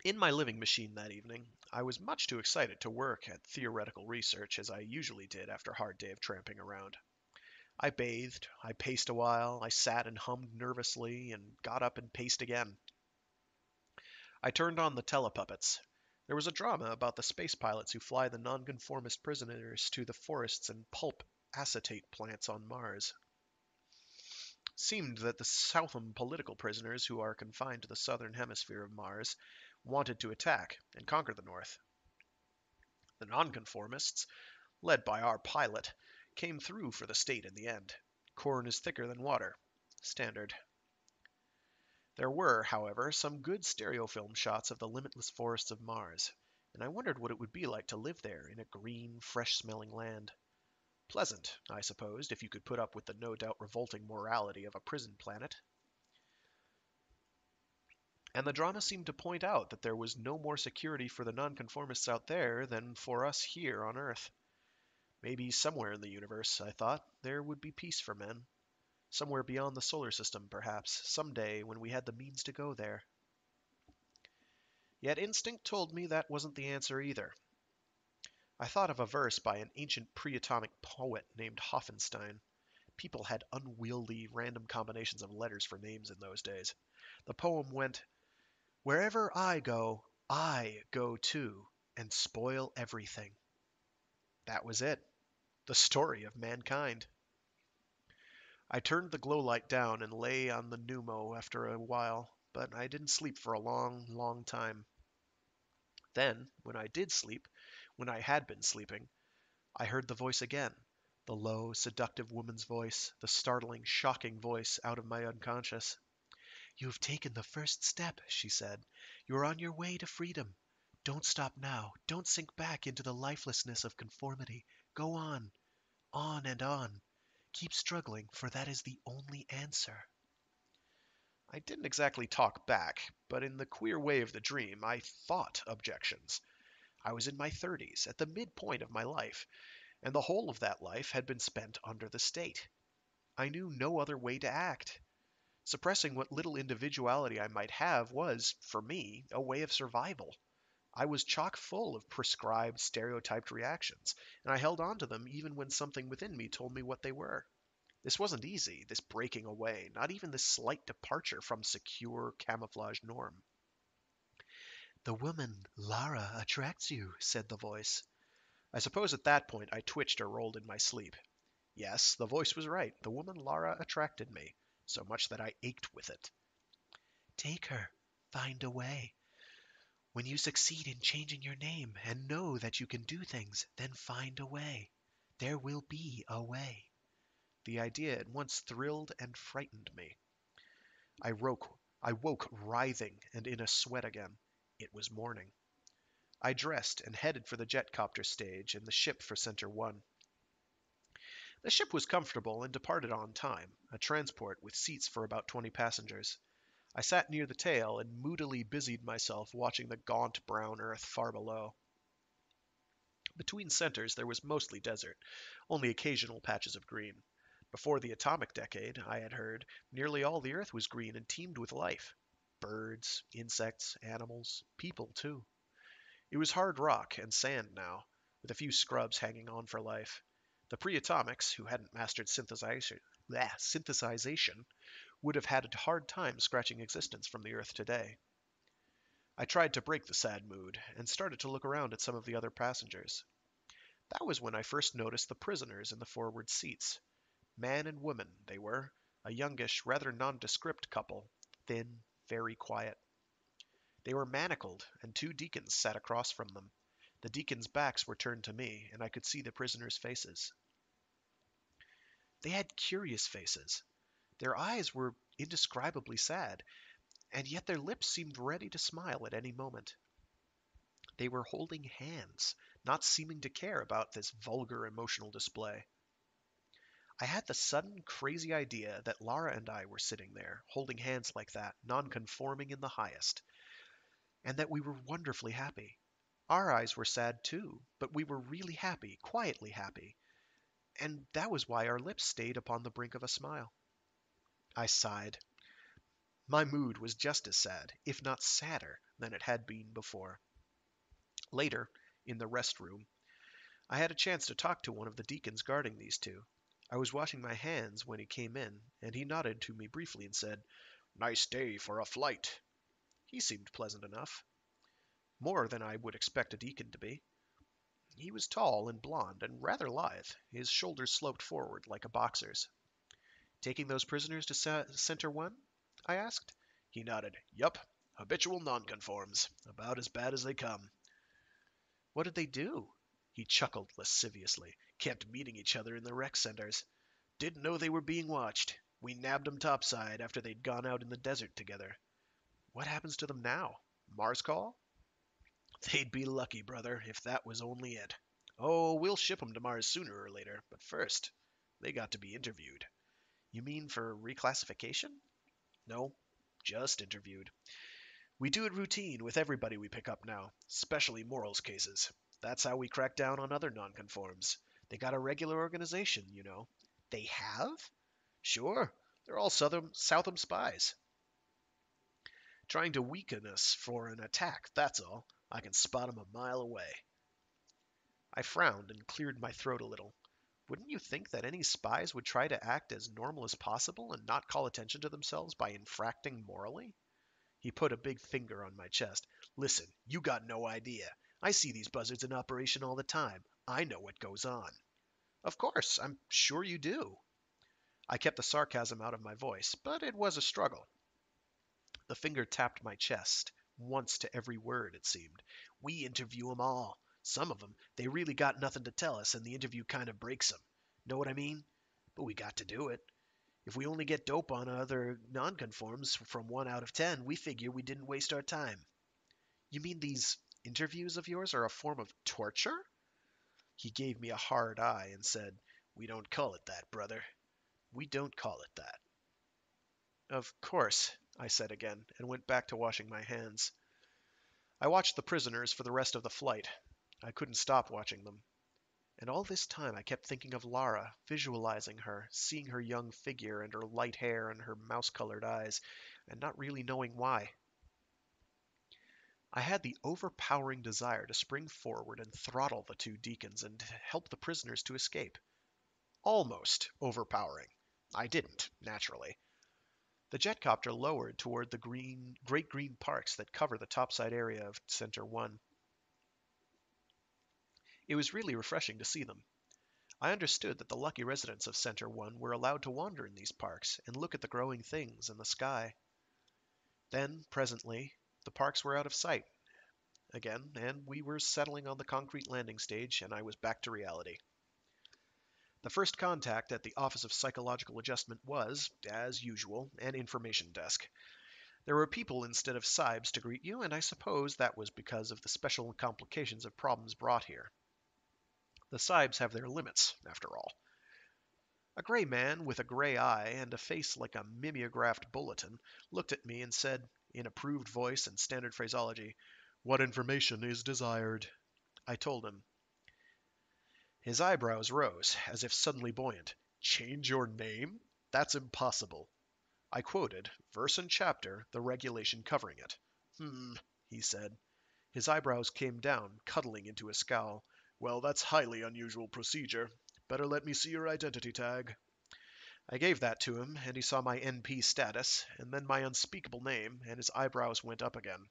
In my living machine that evening, I was much too excited to work at theoretical research as I usually did after a hard day of tramping around. I bathed, I paced a while, I sat and hummed nervously, and got up and paced again. I turned on the telepuppets. There was a drama about the space pilots who fly the nonconformist prisoners to the forests and pulp acetate plants on Mars. Seemed that the Southam political prisoners who are confined to the southern hemisphere of Mars wanted to attack and conquer the North. The nonconformists, led by our pilot, came through for the state in the end. Corn is thicker than water. Standard. There were, however, some good stereofilm shots of the limitless forests of Mars, and I wondered what it would be like to live there in a green, fresh smelling land. Pleasant, I supposed, if you could put up with the no doubt revolting morality of a prison planet and the drama seemed to point out that there was no more security for the nonconformists out there than for us here on Earth. Maybe somewhere in the universe, I thought, there would be peace for men. Somewhere beyond the solar system, perhaps, some day when we had the means to go there. Yet instinct told me that wasn't the answer either. I thought of a verse by an ancient pre-atomic poet named Hoffenstein. People had unwieldy random combinations of letters for names in those days. The poem went, Wherever I go, I go too, and spoil everything. That was it. The story of mankind. I turned the glow light down and lay on the pneumo after a while, but I didn't sleep for a long, long time. Then, when I did sleep, when I had been sleeping, I heard the voice again, the low, seductive woman's voice, the startling, shocking voice out of my unconscious. You have taken the first step, she said. You are on your way to freedom. Don't stop now. Don't sink back into the lifelessness of conformity. Go on, on and on. Keep struggling, for that is the only answer. I didn't exactly talk back, but in the queer way of the dream, I thought objections. I was in my thirties, at the midpoint of my life, and the whole of that life had been spent under the state. I knew no other way to act. Suppressing what little individuality I might have was, for me, a way of survival. I was chock full of prescribed, stereotyped reactions, and I held on to them even when something within me told me what they were. This wasn't easy, this breaking away, not even this slight departure from secure, camouflaged norm. The woman, Lara, attracts you, said the voice. I suppose at that point I twitched or rolled in my sleep. Yes, the voice was right. The woman Lara attracted me, so much that I ached with it. Take her. Find a way. When you succeed in changing your name and know that you can do things, then find a way. There will be a way. The idea at once thrilled and frightened me. I woke, I woke writhing and in a sweat again. It was morning. I dressed and headed for the jetcopter stage and the ship for Center 1. The ship was comfortable and departed on time, a transport with seats for about 20 passengers. I sat near the tail and moodily busied myself watching the gaunt brown earth far below. Between centers there was mostly desert, only occasional patches of green. Before the atomic decade, I had heard, nearly all the earth was green and teemed with life. Birds, insects, animals, people too. It was hard rock and sand now, with a few scrubs hanging on for life. The pre-atomics, who hadn't mastered synthesization, bleh, synthesization, would have had a hard time scratching existence from the Earth today. I tried to break the sad mood and started to look around at some of the other passengers. That was when I first noticed the prisoners in the forward seats. Man and woman, they were, a youngish, rather nondescript couple, thin, very quiet. They were manacled, and two deacons sat across from them. The deacons' backs were turned to me, and I could see the prisoners' faces. They had curious faces. Their eyes were indescribably sad, and yet their lips seemed ready to smile at any moment. They were holding hands, not seeming to care about this vulgar emotional display. I had the sudden, crazy idea that Lara and I were sitting there, holding hands like that, nonconforming in the highest, and that we were wonderfully happy. Our eyes were sad too, but we were really happy, quietly happy, and that was why our lips stayed upon the brink of a smile. I sighed. My mood was just as sad, if not sadder, than it had been before. Later, in the rest room, I had a chance to talk to one of the deacons guarding these two. I was washing my hands when he came in, and he nodded to me briefly and said, Nice day for a flight. He seemed pleasant enough. More than I would expect a deacon to be. He was tall and blond and rather lithe. His shoulders sloped forward like a boxer's. Taking those prisoners to Center 1? I asked. He nodded. Yup. Habitual nonconforms. About as bad as they come. What did they do? He chuckled lasciviously. Kept meeting each other in the rec centers. Didn't know they were being watched. We nabbed 'em topside after they'd gone out in the desert together. What happens to them now? Mars call? They'd be lucky, brother, if that was only it. Oh, we'll ship 'em to Mars sooner or later, but first, they got to be interviewed. You mean for reclassification? No, just interviewed. We do it routine with everybody we pick up now, especially morals cases. That's how we crack down on other nonconforms. They got a regular organization, you know. They have? Sure. They're all Southern, Southam spies. Trying to weaken us for an attack, that's all. I can spot 'em a mile away. I frowned and cleared my throat a little. Wouldn't you think that any spies would try to act as normal as possible and not call attention to themselves by infracting morally? He put a big finger on my chest. Listen, you got no idea. I see these buzzards in operation all the time. I know what goes on. Of course, I'm sure you do. I kept the sarcasm out of my voice, but it was a struggle. The finger tapped my chest, once to every word, it seemed. We interview 'em all. Some of 'em, they really got nothing to tell us, and the interview kind of breaks 'em. Know what I mean? But we got to do it. If we only get dope on other nonconforms from one out of ten, we figure we didn't waste our time. You mean these interviews of yours are a form of torture? He gave me a hard eye and said, We don't call it that, brother. We don't call it that. Of course, I said again, and went back to washing my hands. I watched the prisoners for the rest of the flight. I couldn't stop watching them. And all this time I kept thinking of Lara, visualizing her, seeing her young figure and her light hair and her mouse colored eyes, and not really knowing why. I had the overpowering desire to spring forward and throttle the two deacons and help the prisoners to escape. Almost overpowering. I didn't, naturally. The jetcopter lowered toward the green, great green parks that cover the topside area of Center 1. It was really refreshing to see them. I understood that the lucky residents of Center 1 were allowed to wander in these parks and look at the growing things in the sky. Then, presently, the parks were out of sight again, and we were settling on the concrete landing stage, and I was back to reality. The first contact at the Office of Psychological Adjustment was, as usual, an information desk. There were people instead of Sybes to greet you, and I suppose that was because of the special complications of problems brought here. The Sybes have their limits, after all. A gray man with a gray eye and a face like a mimeographed bulletin looked at me and said, in approved voice and standard phraseology, What information is desired? I told him. His eyebrows rose, as if suddenly buoyant. Change your name? That's impossible. I quoted, verse and chapter, the regulation covering it. Hmm, he said. His eyebrows came down, cuddling into a scowl. Well, that's highly unusual procedure. Better let me see your identity tag. I gave that to him, and he saw my NP status, and then my unspeakable name, and his eyebrows went up again.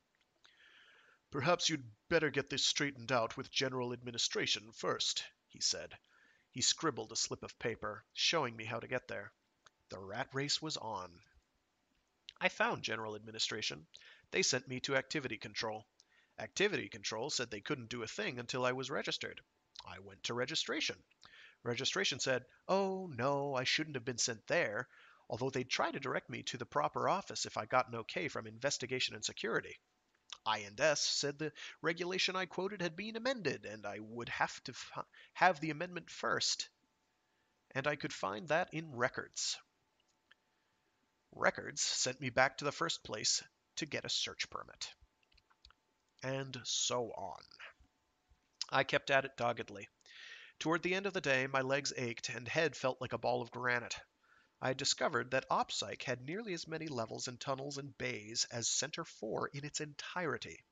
Perhaps you'd better get this straightened out with General Administration first, he said. He scribbled a slip of paper, showing me how to get there. The rat race was on. I found General Administration. They sent me to Activity Control. Activity Control said they couldn't do a thing until I was registered. I went to registration. Registration said, oh, no, I shouldn't have been sent there, although they'd try to direct me to the proper office if I got an okay from Investigation and Security. I&S said the regulation I quoted had been amended, and I would have to f- have the amendment first. And I could find that in records. Records sent me back to the first place to get a search permit and so on. I kept at it doggedly. Toward the end of the day, my legs ached and head felt like a ball of granite. I discovered that OpPsych had nearly as many levels and tunnels and bays as Center 4 in its entirety.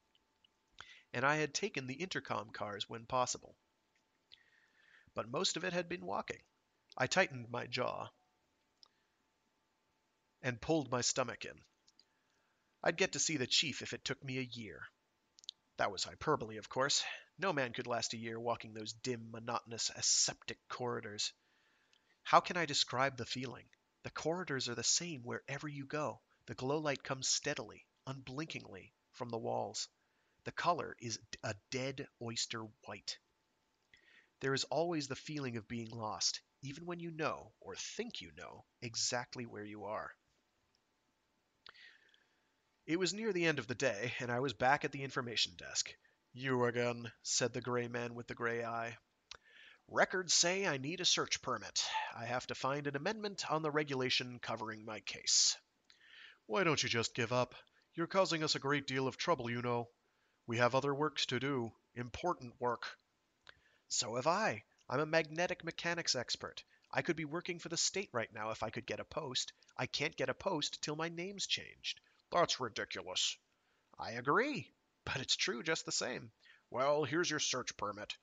And I had taken the intercom cars when possible. But most of it had been walking. I tightened my jaw and pulled my stomach in. I'd get to see the chief if it took me a year. That was hyperbole, of course. No man could last a year walking those dim, monotonous, aseptic corridors. How can I describe the feeling? The corridors are the same wherever you go. The glow light comes steadily, unblinkingly, from the walls. The color is a dead oyster white. There is always the feeling of being lost, even when you know, or think you know, exactly where you are. It was near the end of the day, and I was back at the information desk. You again, said the gray man with the gray eye. Records say I need a search permit. I have to find an amendment on the regulation covering my case. Why don't you just give up? You're causing us a great deal of trouble, you know. We have other works to do, important work. So have I. I'm a magnetic mechanics expert. I could be working for the state right now if I could get a post. I can't get a post till my name's changed. That's ridiculous. I agree, but it's true just the same. Well, here's your search permit,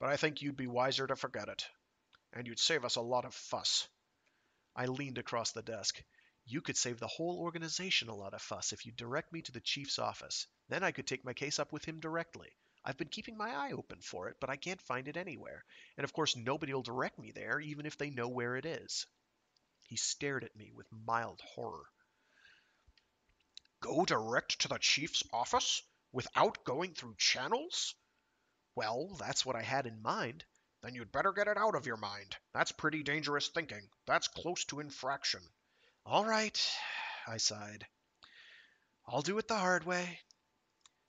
but I think you'd be wiser to forget it. And you'd save us a lot of fuss. I leaned across the desk. You could save the whole organization a lot of fuss if you direct me to the chief's office. Then I could take my case up with him directly. I've been keeping my eye open for it, but I can't find it anywhere. And of course, nobody will direct me there, even if they know where it is. He stared at me with mild horror. Go direct to the chief's office without going through channels? Well, that's what I had in mind. Then you'd better get it out of your mind. That's pretty dangerous thinking. That's close to infraction. All right, I sighed. I'll do it the hard way.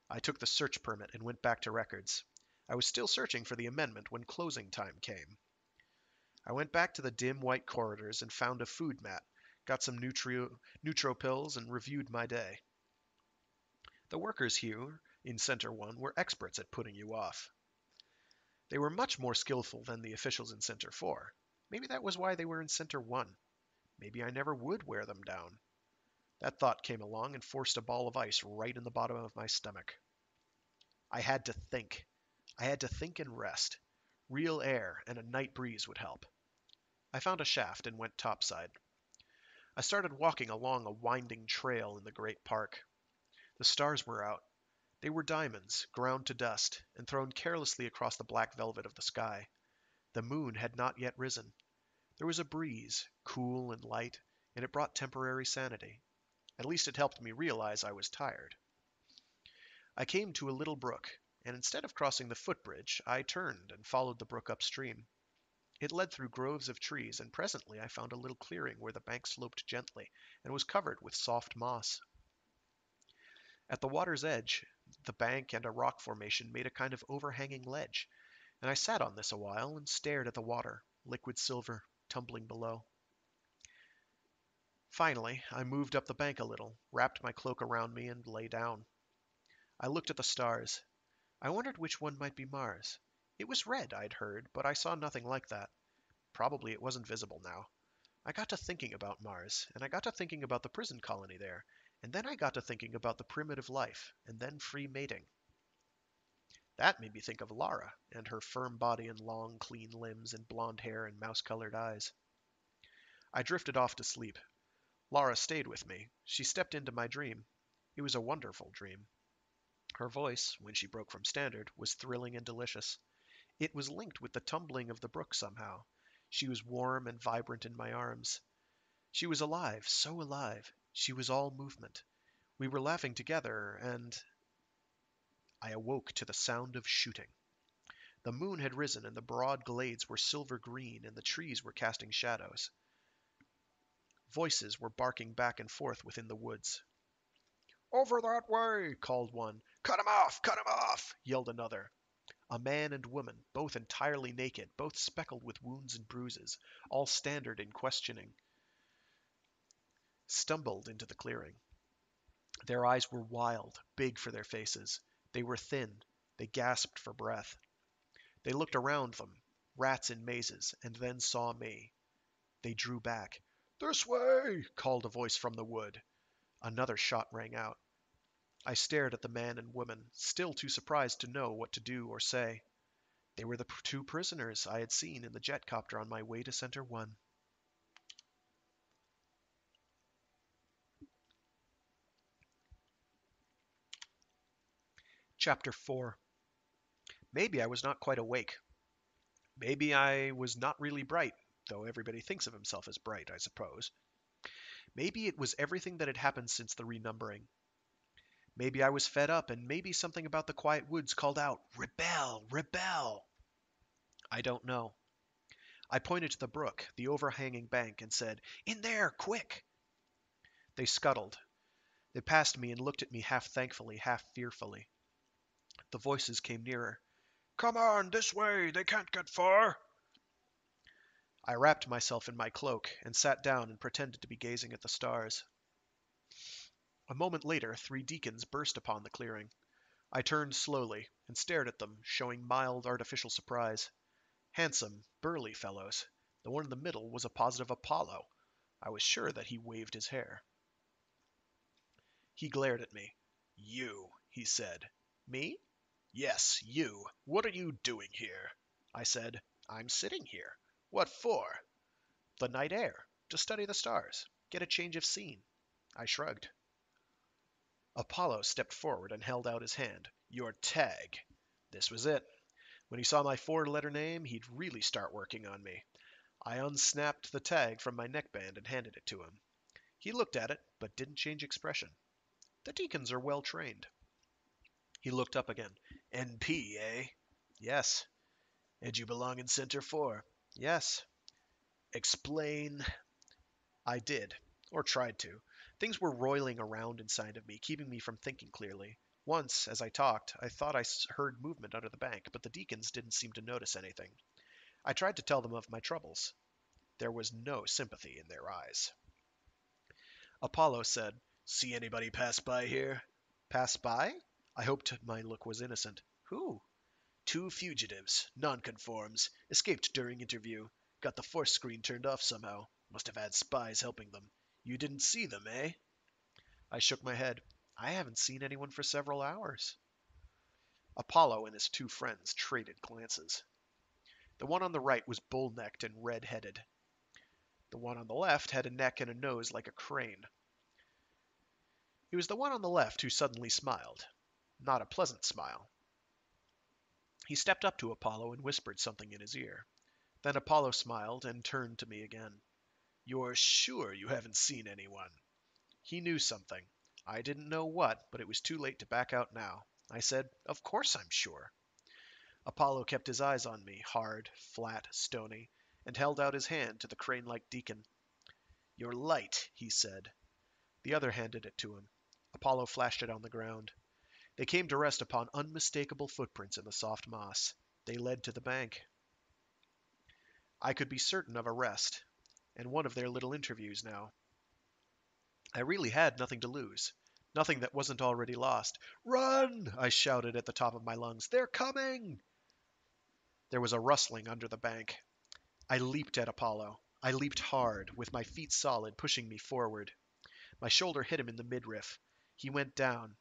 I took the search permit and went back to records. I was still searching for the amendment when closing time came. I went back to the dim white corridors and found a food mat got some nutri- neutro pills, and reviewed my day. The workers here in Center 1 were experts at putting you off. They were much more skillful than the officials in Center 4. Maybe that was why they were in Center 1. Maybe I never would wear them down. That thought came along and forced a ball of ice right in the bottom of my stomach. I had to think. I had to think and rest. Real air and a night breeze would help. I found a shaft and went topside. I started walking along a winding trail in the great park. The stars were out. They were diamonds, ground to dust, and thrown carelessly across the black velvet of the sky. The moon had not yet risen. There was a breeze, cool and light, and it brought temporary sanity. At least it helped me realize I was tired. I came to a little brook, and instead of crossing the footbridge, I turned and followed the brook upstream. It led through groves of trees, and presently I found a little clearing where the bank sloped gently and was covered with soft moss. At the water's edge, the bank and a rock formation made a kind of overhanging ledge, and I sat on this a while and stared at the water, liquid silver, tumbling below. Finally, I moved up the bank a little, wrapped my cloak around me, and lay down. I looked at the stars. I wondered which one might be Mars. It was red, I'd heard, but I saw nothing like that. Probably it wasn't visible now. I got to thinking about Mars, and I got to thinking about the prison colony there, and then I got to thinking about the primitive life, and then free mating. That made me think of Lara, and her firm body and long, clean limbs and blonde hair and mouse colored eyes. I drifted off to sleep. Lara stayed with me. She stepped into my dream. It was a wonderful dream. Her voice, when she broke from standard, was thrilling and delicious. It was linked with the tumbling of the brook somehow. She was warm and vibrant in my arms. She was alive, so alive. She was all movement. We were laughing together, and I awoke to the sound of shooting. The moon had risen, and the broad glades were silver green, and the trees were casting shadows. Voices were barking back and forth within the woods. Over that way, called one. Cut him off! Cut him off! yelled another. A man and woman, both entirely naked, both speckled with wounds and bruises, all standard in questioning, stumbled into the clearing. Their eyes were wild, big for their faces. They were thin. They gasped for breath. They looked around them, rats in mazes, and then saw me. They drew back. This way! called a voice from the wood. Another shot rang out. I stared at the man and woman, still too surprised to know what to do or say. They were the two prisoners I had seen in the jet copter on my way to Center 1. Chapter 4 Maybe I was not quite awake. Maybe I was not really bright, though everybody thinks of himself as bright, I suppose. Maybe it was everything that had happened since the renumbering. Maybe I was fed up, and maybe something about the quiet woods called out, Rebel! Rebel! I don't know. I pointed to the brook, the overhanging bank, and said, In there, quick! They scuttled. They passed me and looked at me half thankfully, half fearfully. The voices came nearer. Come on, this way! They can't get far! I wrapped myself in my cloak and sat down and pretended to be gazing at the stars. A moment later, three deacons burst upon the clearing. I turned slowly and stared at them, showing mild artificial surprise. Handsome, burly fellows. The one in the middle was a positive Apollo. I was sure that he waved his hair. He glared at me. You, he said. Me? Yes, you. What are you doing here? I said, I'm sitting here. What for? The night air. To study the stars. Get a change of scene. I shrugged. Apollo stepped forward and held out his hand. Your tag. This was it. When he saw my four letter name, he'd really start working on me. I unsnapped the tag from my neckband and handed it to him. He looked at it, but didn't change expression. The deacons are well trained. He looked up again. NP, eh? Yes. And you belong in Center 4? Yes. Explain. I did, or tried to. Things were roiling around inside of me, keeping me from thinking clearly. Once, as I talked, I thought I heard movement under the bank, but the deacons didn't seem to notice anything. I tried to tell them of my troubles. There was no sympathy in their eyes. Apollo said, See anybody pass by here? Pass by? I hoped my look was innocent. Who? Two fugitives, nonconforms, escaped during interview. Got the force screen turned off somehow. Must have had spies helping them. You didn't see them, eh? I shook my head. I haven't seen anyone for several hours. Apollo and his two friends traded glances. The one on the right was bull necked and red headed. The one on the left had a neck and a nose like a crane. It was the one on the left who suddenly smiled. Not a pleasant smile. He stepped up to Apollo and whispered something in his ear. Then Apollo smiled and turned to me again. You're sure you haven't seen anyone? He knew something. I didn't know what, but it was too late to back out now. I said, Of course I'm sure. Apollo kept his eyes on me, hard, flat, stony, and held out his hand to the crane like deacon. Your light, he said. The other handed it to him. Apollo flashed it on the ground. They came to rest upon unmistakable footprints in the soft moss. They led to the bank. I could be certain of a rest, and one of their little interviews now. I really had nothing to lose, nothing that wasn't already lost. Run! I shouted at the top of my lungs. They're coming! There was a rustling under the bank. I leaped at Apollo. I leaped hard, with my feet solid, pushing me forward. My shoulder hit him in the midriff. He went down.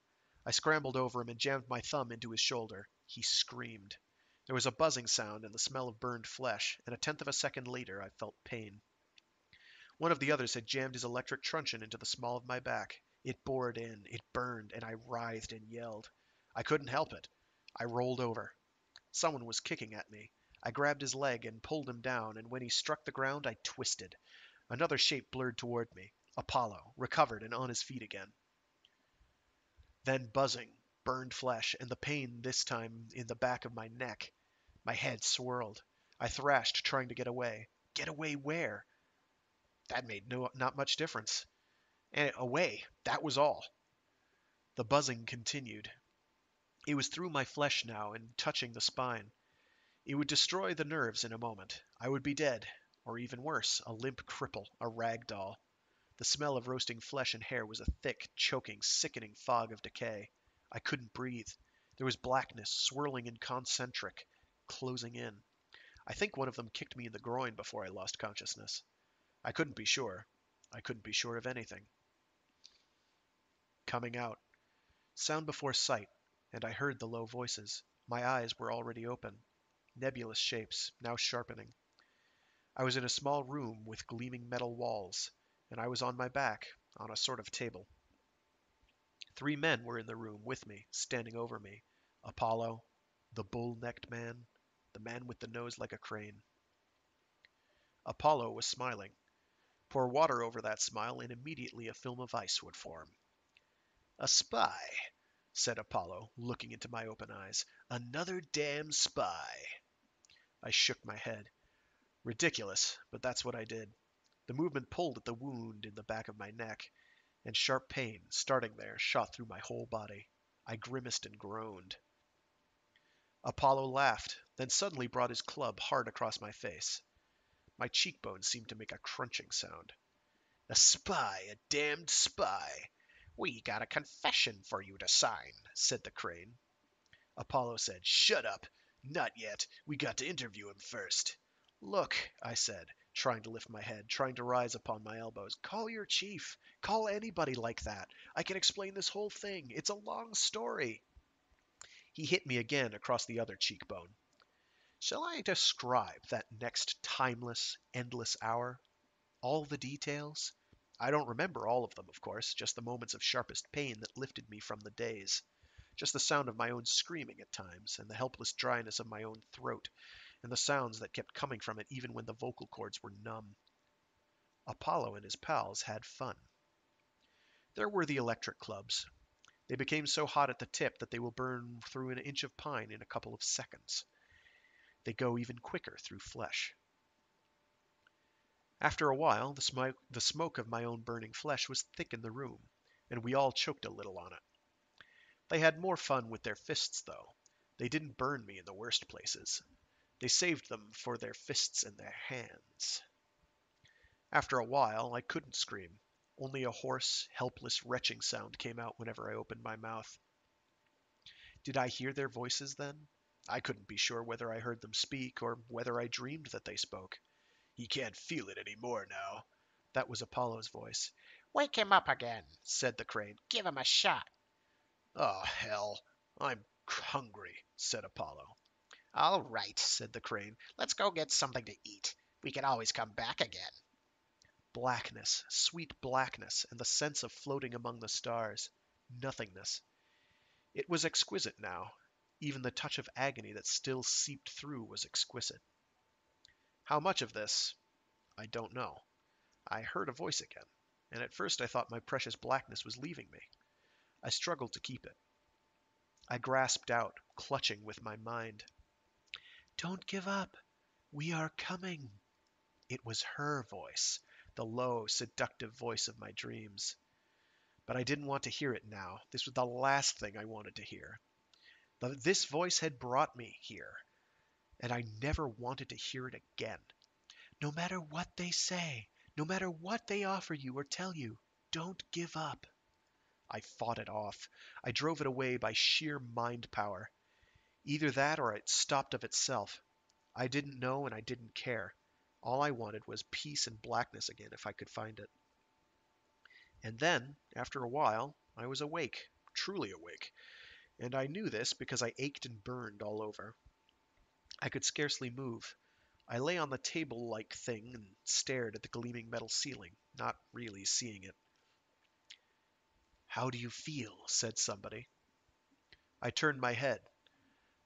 I scrambled over him and jammed my thumb into his shoulder. He screamed. There was a buzzing sound and the smell of burned flesh, and a tenth of a second later I felt pain. One of the others had jammed his electric truncheon into the small of my back. It bored in, it burned, and I writhed and yelled. I couldn't help it. I rolled over. Someone was kicking at me. I grabbed his leg and pulled him down, and when he struck the ground, I twisted. Another shape blurred toward me. Apollo, recovered and on his feet again. Then buzzing, burned flesh, and the pain this time in the back of my neck. My head swirled. I thrashed, trying to get away. Get away where? That made no, not much difference. And away, that was all. The buzzing continued. It was through my flesh now and touching the spine. It would destroy the nerves in a moment. I would be dead, or even worse, a limp cripple, a rag doll. The smell of roasting flesh and hair was a thick, choking, sickening fog of decay. I couldn't breathe. There was blackness, swirling and concentric, closing in. I think one of them kicked me in the groin before I lost consciousness. I couldn't be sure. I couldn't be sure of anything. Coming out. Sound before sight, and I heard the low voices. My eyes were already open. Nebulous shapes, now sharpening. I was in a small room with gleaming metal walls and I was on my back, on a sort of table. Three men were in the room with me, standing over me Apollo, the bull necked man, the man with the nose like a crane. Apollo was smiling. Pour water over that smile, and immediately a film of ice would form. A spy, said Apollo, looking into my open eyes. Another damn spy. I shook my head. Ridiculous, but that's what I did. The movement pulled at the wound in the back of my neck, and sharp pain, starting there, shot through my whole body. I grimaced and groaned. Apollo laughed, then suddenly brought his club hard across my face. My cheekbones seemed to make a crunching sound. A spy, a damned spy. We got a confession for you to sign, said the crane. Apollo said, Shut up. Not yet. We got to interview him first. Look, I said, trying to lift my head, trying to rise upon my elbows. Call your chief. Call anybody like that. I can explain this whole thing. It's a long story. He hit me again across the other cheekbone. Shall I describe that next timeless, endless hour? All the details? I don't remember all of them, of course, just the moments of sharpest pain that lifted me from the daze. Just the sound of my own screaming at times, and the helpless dryness of my own throat, and the sounds that kept coming from it even when the vocal cords were numb. Apollo and his pals had fun. There were the electric clubs. They became so hot at the tip that they will burn through an inch of pine in a couple of seconds. They go even quicker through flesh. After a while, the smoke, the smoke of my own burning flesh was thick in the room, and we all choked a little on it. They had more fun with their fists, though. They didn't burn me in the worst places. They saved them for their fists and their hands. After a while, I couldn't scream. Only a hoarse, helpless, retching sound came out whenever I opened my mouth. Did I hear their voices then? I couldn't be sure whether I heard them speak or whether I dreamed that they spoke. He can't feel it any more now. That was Apollo's voice. Wake him up again, said the crane. Give him a shot. Oh, hell. I'm hungry, said Apollo. All right, said the crane. Let's go get something to eat. We can always come back again. Blackness, sweet blackness, and the sense of floating among the stars. Nothingness. It was exquisite now. Even the touch of agony that still seeped through was exquisite. How much of this? I don't know. I heard a voice again, and at first I thought my precious blackness was leaving me. I struggled to keep it. I grasped out, clutching with my mind. Don't give up. We are coming. It was her voice, the low, seductive voice of my dreams. But I didn't want to hear it now. This was the last thing I wanted to hear. But this voice had brought me here, and I never wanted to hear it again. No matter what they say, no matter what they offer you or tell you, don't give up. I fought it off. I drove it away by sheer mind power. Either that or it stopped of itself. I didn't know and I didn't care. All I wanted was peace and blackness again if I could find it. And then, after a while, I was awake, truly awake, and I knew this because I ached and burned all over. I could scarcely move. I lay on the table like thing and stared at the gleaming metal ceiling, not really seeing it. How do you feel? said somebody. I turned my head.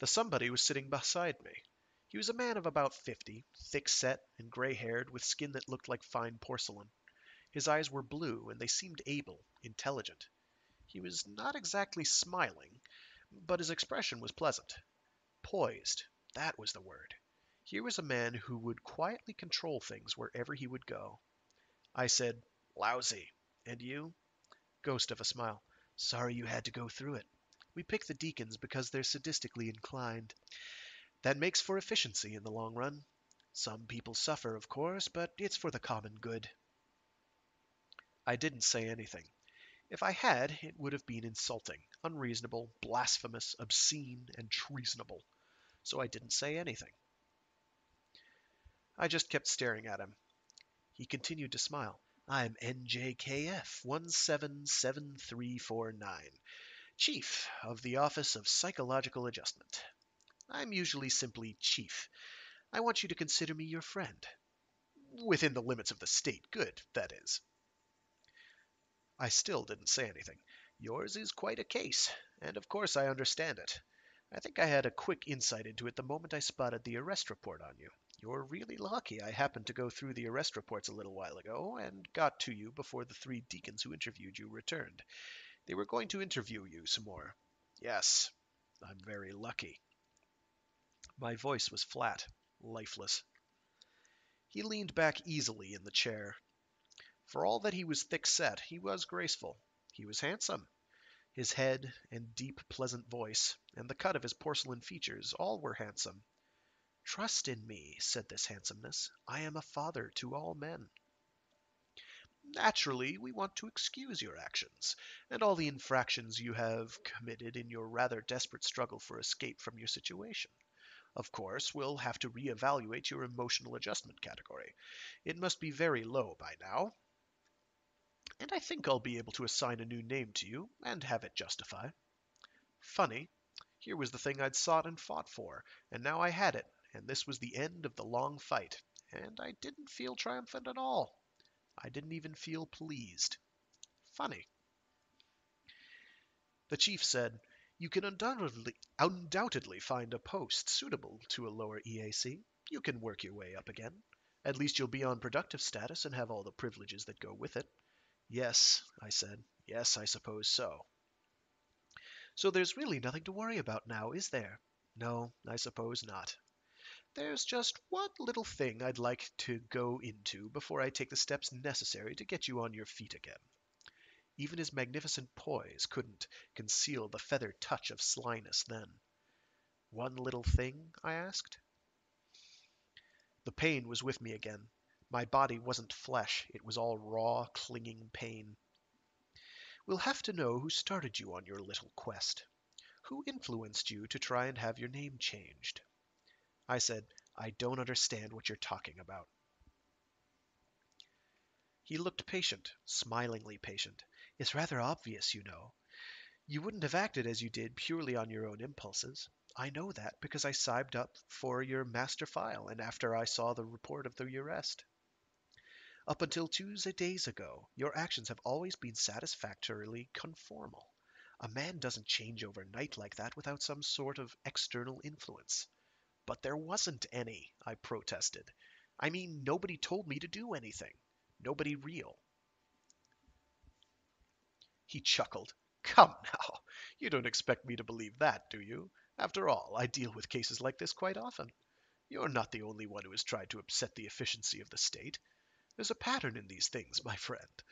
The somebody was sitting beside me. He was a man of about fifty, thick set and gray haired, with skin that looked like fine porcelain. His eyes were blue, and they seemed able, intelligent. He was not exactly smiling, but his expression was pleasant. Poised, that was the word. Here was a man who would quietly control things wherever he would go. I said, Lousy. And you? Ghost of a smile. Sorry you had to go through it. We pick the deacons because they're sadistically inclined. That makes for efficiency in the long run. Some people suffer, of course, but it's for the common good. I didn't say anything. If I had, it would have been insulting, unreasonable, blasphemous, obscene, and treasonable. So I didn't say anything. I just kept staring at him. He continued to smile. I'm NJKF 177349, Chief of the Office of Psychological Adjustment. I'm usually simply Chief. I want you to consider me your friend. Within the limits of the state good, that is. I still didn't say anything. Yours is quite a case, and of course I understand it. I think I had a quick insight into it the moment I spotted the arrest report on you. You're really lucky I happened to go through the arrest reports a little while ago and got to you before the three deacons who interviewed you returned. They were going to interview you some more. Yes, I'm very lucky. My voice was flat, lifeless. He leaned back easily in the chair. For all that he was thick set, he was graceful. He was handsome. His head and deep, pleasant voice, and the cut of his porcelain features, all were handsome. Trust in me, said this handsomeness. I am a father to all men. Naturally, we want to excuse your actions, and all the infractions you have committed in your rather desperate struggle for escape from your situation. Of course, we'll have to reevaluate your emotional adjustment category. It must be very low by now. And I think I'll be able to assign a new name to you, and have it justify. Funny, here was the thing I'd sought and fought for, and now I had it, and this was the end of the long fight, and I didn't feel triumphant at all. I didn't even feel pleased. Funny. The chief said, You can undoubtedly, undoubtedly find a post suitable to a lower EAC. You can work your way up again. At least you'll be on productive status and have all the privileges that go with it. Yes, I said. Yes, I suppose so. So there's really nothing to worry about now, is there? No, I suppose not. There's just one little thing I'd like to go into before I take the steps necessary to get you on your feet again. Even his magnificent poise couldn't conceal the feather touch of slyness then. One little thing? I asked. The pain was with me again. My body wasn't flesh, it was all raw, clinging pain. We'll have to know who started you on your little quest. Who influenced you to try and have your name changed? I said, I don't understand what you're talking about. He looked patient, smilingly patient. It's rather obvious, you know. You wouldn't have acted as you did purely on your own impulses. I know that because I signed up for your master file and after I saw the report of the arrest. Up until two days ago, your actions have always been satisfactorily conformal. A man doesn't change overnight like that without some sort of external influence. But there wasn't any, I protested. I mean, nobody told me to do anything. Nobody real. He chuckled. Come now, you don't expect me to believe that, do you? After all, I deal with cases like this quite often. You're not the only one who has tried to upset the efficiency of the state. There's a pattern in these things, my friend.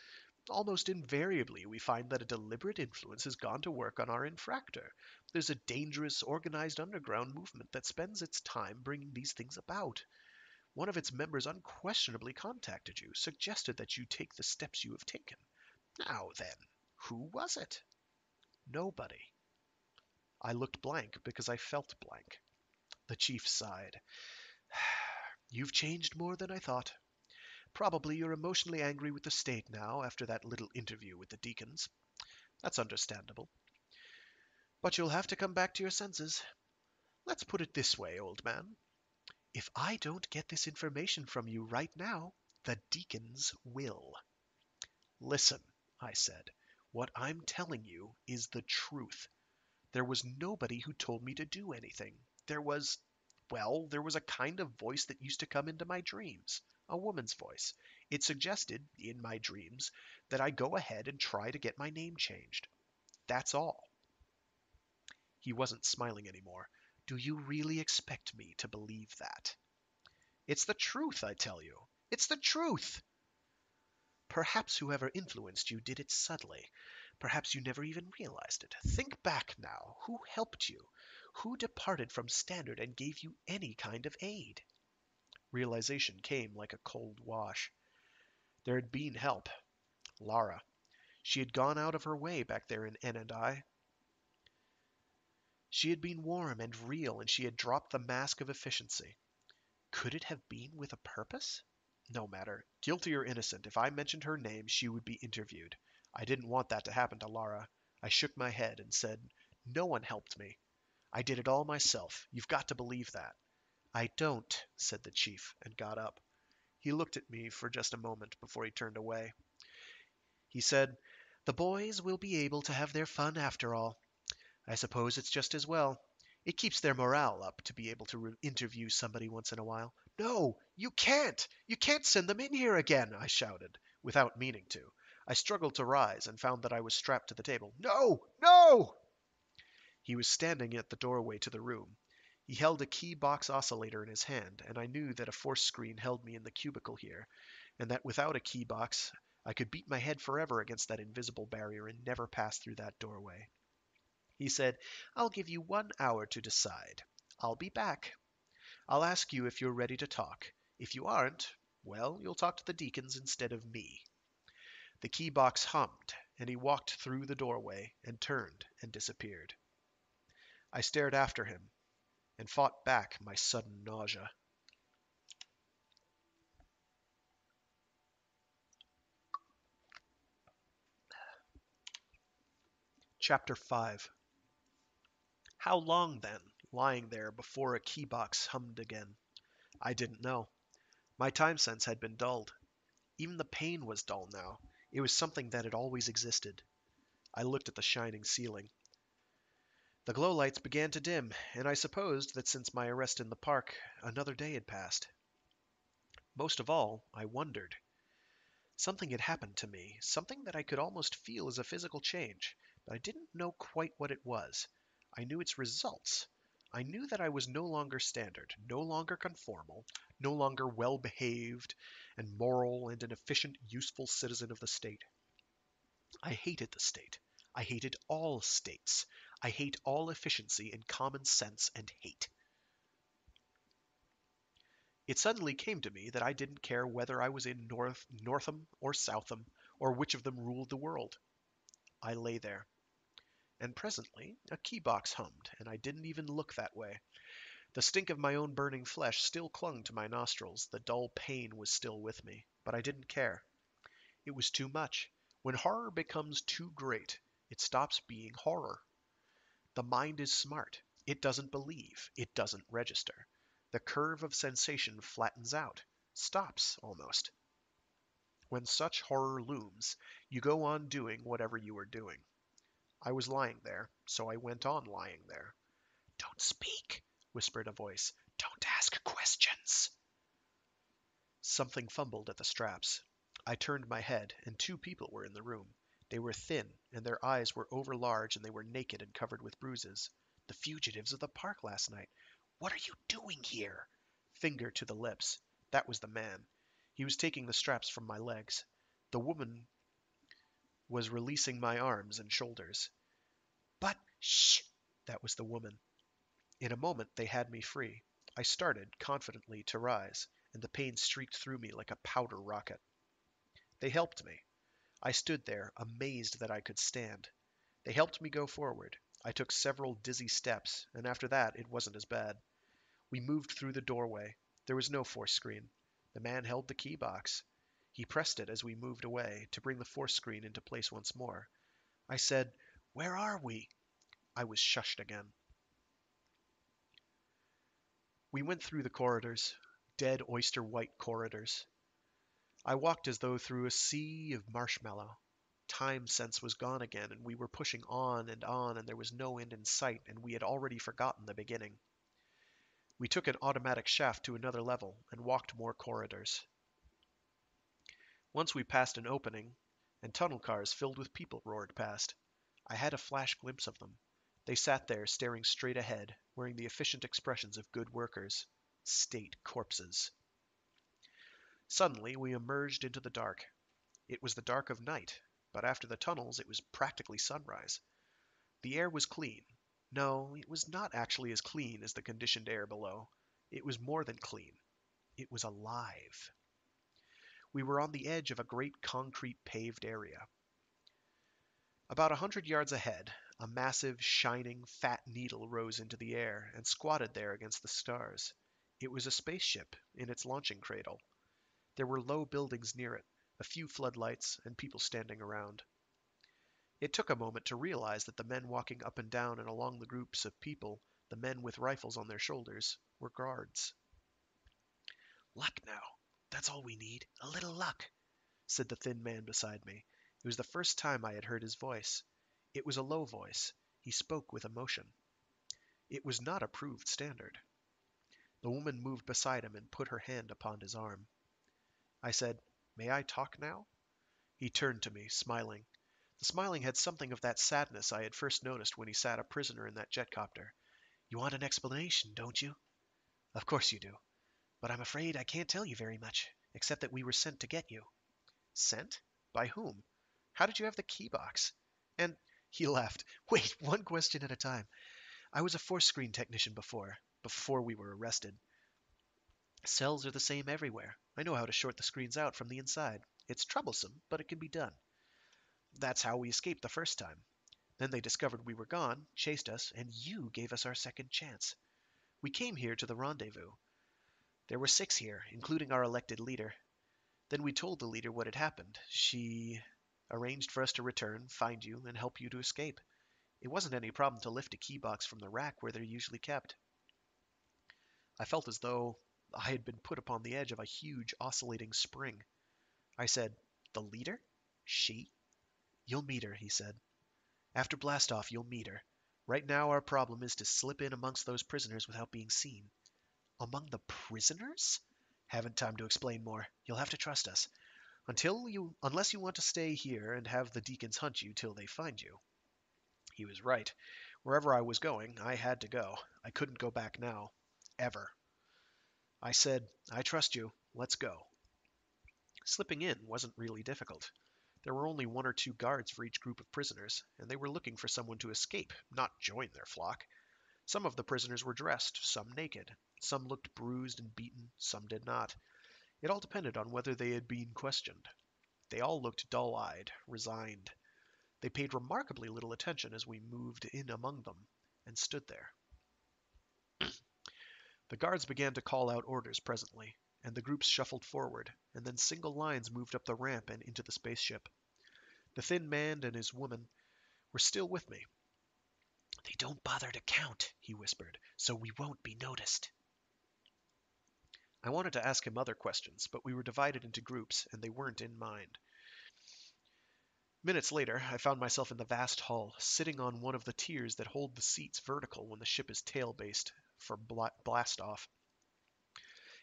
Almost invariably, we find that a deliberate influence has gone to work on our infractor. There's a dangerous, organized underground movement that spends its time bringing these things about. One of its members unquestionably contacted you, suggested that you take the steps you have taken. Now then, who was it? Nobody. I looked blank because I felt blank. The chief sighed. You've changed more than I thought. Probably you're emotionally angry with the state now after that little interview with the deacons. That's understandable. But you'll have to come back to your senses. Let's put it this way, old man. If I don't get this information from you right now, the deacons will. Listen, I said, what I'm telling you is the truth. There was nobody who told me to do anything. There was, well, there was a kind of voice that used to come into my dreams a woman's voice. It suggested, in my dreams, that I go ahead and try to get my name changed. That's all. He wasn't smiling anymore. Do you really expect me to believe that? It's the truth, I tell you. It's the truth. Perhaps whoever influenced you did it subtly. Perhaps you never even realized it. Think back now. Who helped you? Who departed from standard and gave you any kind of aid? Realization came like a cold wash. There had been help. Lara. She had gone out of her way back there in N&I. She had been warm and real, and she had dropped the mask of efficiency. Could it have been with a purpose? No matter. Guilty or innocent, if I mentioned her name, she would be interviewed. I didn't want that to happen to Lara. I shook my head and said, No one helped me. I did it all myself. You've got to believe that. I don't, said the chief, and got up. He looked at me for just a moment before he turned away. He said, The boys will be able to have their fun after all. I suppose it's just as well. It keeps their morale up to be able to re- interview somebody once in a while. No, you can't! You can't send them in here again, I shouted, without meaning to. I struggled to rise and found that I was strapped to the table. No! No! He was standing at the doorway to the room. He held a key box oscillator in his hand, and I knew that a force screen held me in the cubicle here, and that without a key box I could beat my head forever against that invisible barrier and never pass through that doorway. He said, I'll give you one hour to decide. I'll be back. I'll ask you if you're ready to talk. If you aren't, well, you'll talk to the deacons instead of me. The key box hummed, and he walked through the doorway and turned and disappeared. I stared after him and fought back my sudden nausea. Chapter 5 How long, then, lying there before a key box hummed again? I didn't know. My time sense had been dulled. Even the pain was dull now. It was something that had always existed. I looked at the shining ceiling. The glow lights began to dim, and I supposed that since my arrest in the park, another day had passed. Most of all, I wondered. Something had happened to me, something that I could almost feel as a physical change, but I didn't know quite what it was. I knew its results. I knew that I was no longer standard, no longer conformal, no longer well behaved and moral and an efficient, useful citizen of the state. I hated the state. I hated all states. I hate all efficiency and common sense and hate. It suddenly came to me that I didn't care whether I was in North, Northam or Southam, or which of them ruled the world. I lay there. And presently a key box hummed, and I didn't even look that way. The stink of my own burning flesh still clung to my nostrils, the dull pain was still with me, but I didn't care. It was too much. When horror becomes too great, It stops being horror. The mind is smart. It doesn't believe. It doesn't register. The curve of sensation flattens out, stops almost. When such horror looms, you go on doing whatever you are doing. I was lying there, so I went on lying there. Don't speak, whispered a voice. Don't ask questions. Something fumbled at the straps. I turned my head, and two people were in the room. They were thin, and their eyes were overlarge, and they were naked and covered with bruises. The fugitives of the park last night. What are you doing here? Finger to the lips. That was the man. He was taking the straps from my legs. The woman was releasing my arms and shoulders. But, shh! That was the woman. In a moment they had me free. I started, confidently, to rise, and the pain streaked through me like a powder rocket. They helped me. I stood there, amazed that I could stand. They helped me go forward. I took several dizzy steps, and after that it wasn't as bad. We moved through the doorway. There was no force screen. The man held the key box. He pressed it as we moved away to bring the force screen into place once more. I said, Where are we? I was shushed again. We went through the corridors, dead oyster white corridors. I walked as though through a sea of marshmallow. Time sense was gone again, and we were pushing on and on, and there was no end in sight, and we had already forgotten the beginning. We took an automatic shaft to another level and walked more corridors. Once we passed an opening, and tunnel cars filled with people roared past. I had a flash glimpse of them. They sat there staring straight ahead, wearing the efficient expressions of good workers. State corpses. Suddenly we emerged into the dark. It was the dark of night, but after the tunnels it was practically sunrise. The air was clean. No, it was not actually as clean as the conditioned air below. It was more than clean. It was alive. We were on the edge of a great concrete paved area. About a hundred yards ahead, a massive, shining, fat needle rose into the air and squatted there against the stars. It was a spaceship in its launching cradle. There were low buildings near it, a few floodlights, and people standing around. It took a moment to realize that the men walking up and down and along the groups of people, the men with rifles on their shoulders, were guards. Luck now. That's all we need. A little luck, said the thin man beside me. It was the first time I had heard his voice. It was a low voice. He spoke with emotion. It was not a proved standard. The woman moved beside him and put her hand upon his arm. I said, May I talk now? He turned to me, smiling. The smiling had something of that sadness I had first noticed when he sat a prisoner in that jetcopter. You want an explanation, don't you? Of course you do. But I'm afraid I can't tell you very much, except that we were sent to get you. Sent? By whom? How did you have the key box? And he laughed. Wait, one question at a time. I was a force screen technician before, before we were arrested. Cells are the same everywhere. I know how to short the screens out from the inside. It's troublesome, but it can be done. That's how we escaped the first time. Then they discovered we were gone, chased us, and you gave us our second chance. We came here to the rendezvous. There were six here, including our elected leader. Then we told the leader what had happened. She arranged for us to return, find you, and help you to escape. It wasn't any problem to lift a key box from the rack where they're usually kept. I felt as though I had been put upon the edge of a huge oscillating spring. I said, The leader? She? You'll meet her, he said. After blastoff, you'll meet her. Right now, our problem is to slip in amongst those prisoners without being seen. Among the prisoners? Haven't time to explain more. You'll have to trust us. Until you, unless you want to stay here and have the deacons hunt you till they find you. He was right. Wherever I was going, I had to go. I couldn't go back now. Ever. I said, I trust you. Let's go. Slipping in wasn't really difficult. There were only one or two guards for each group of prisoners, and they were looking for someone to escape, not join their flock. Some of the prisoners were dressed, some naked. Some looked bruised and beaten, some did not. It all depended on whether they had been questioned. They all looked dull eyed, resigned. They paid remarkably little attention as we moved in among them and stood there. The guards began to call out orders presently, and the groups shuffled forward, and then single lines moved up the ramp and into the spaceship. The thin man and his woman were still with me. They don't bother to count, he whispered, so we won't be noticed. I wanted to ask him other questions, but we were divided into groups, and they weren't in mind. Minutes later, I found myself in the vast hull, sitting on one of the tiers that hold the seats vertical when the ship is tail-based for blast off.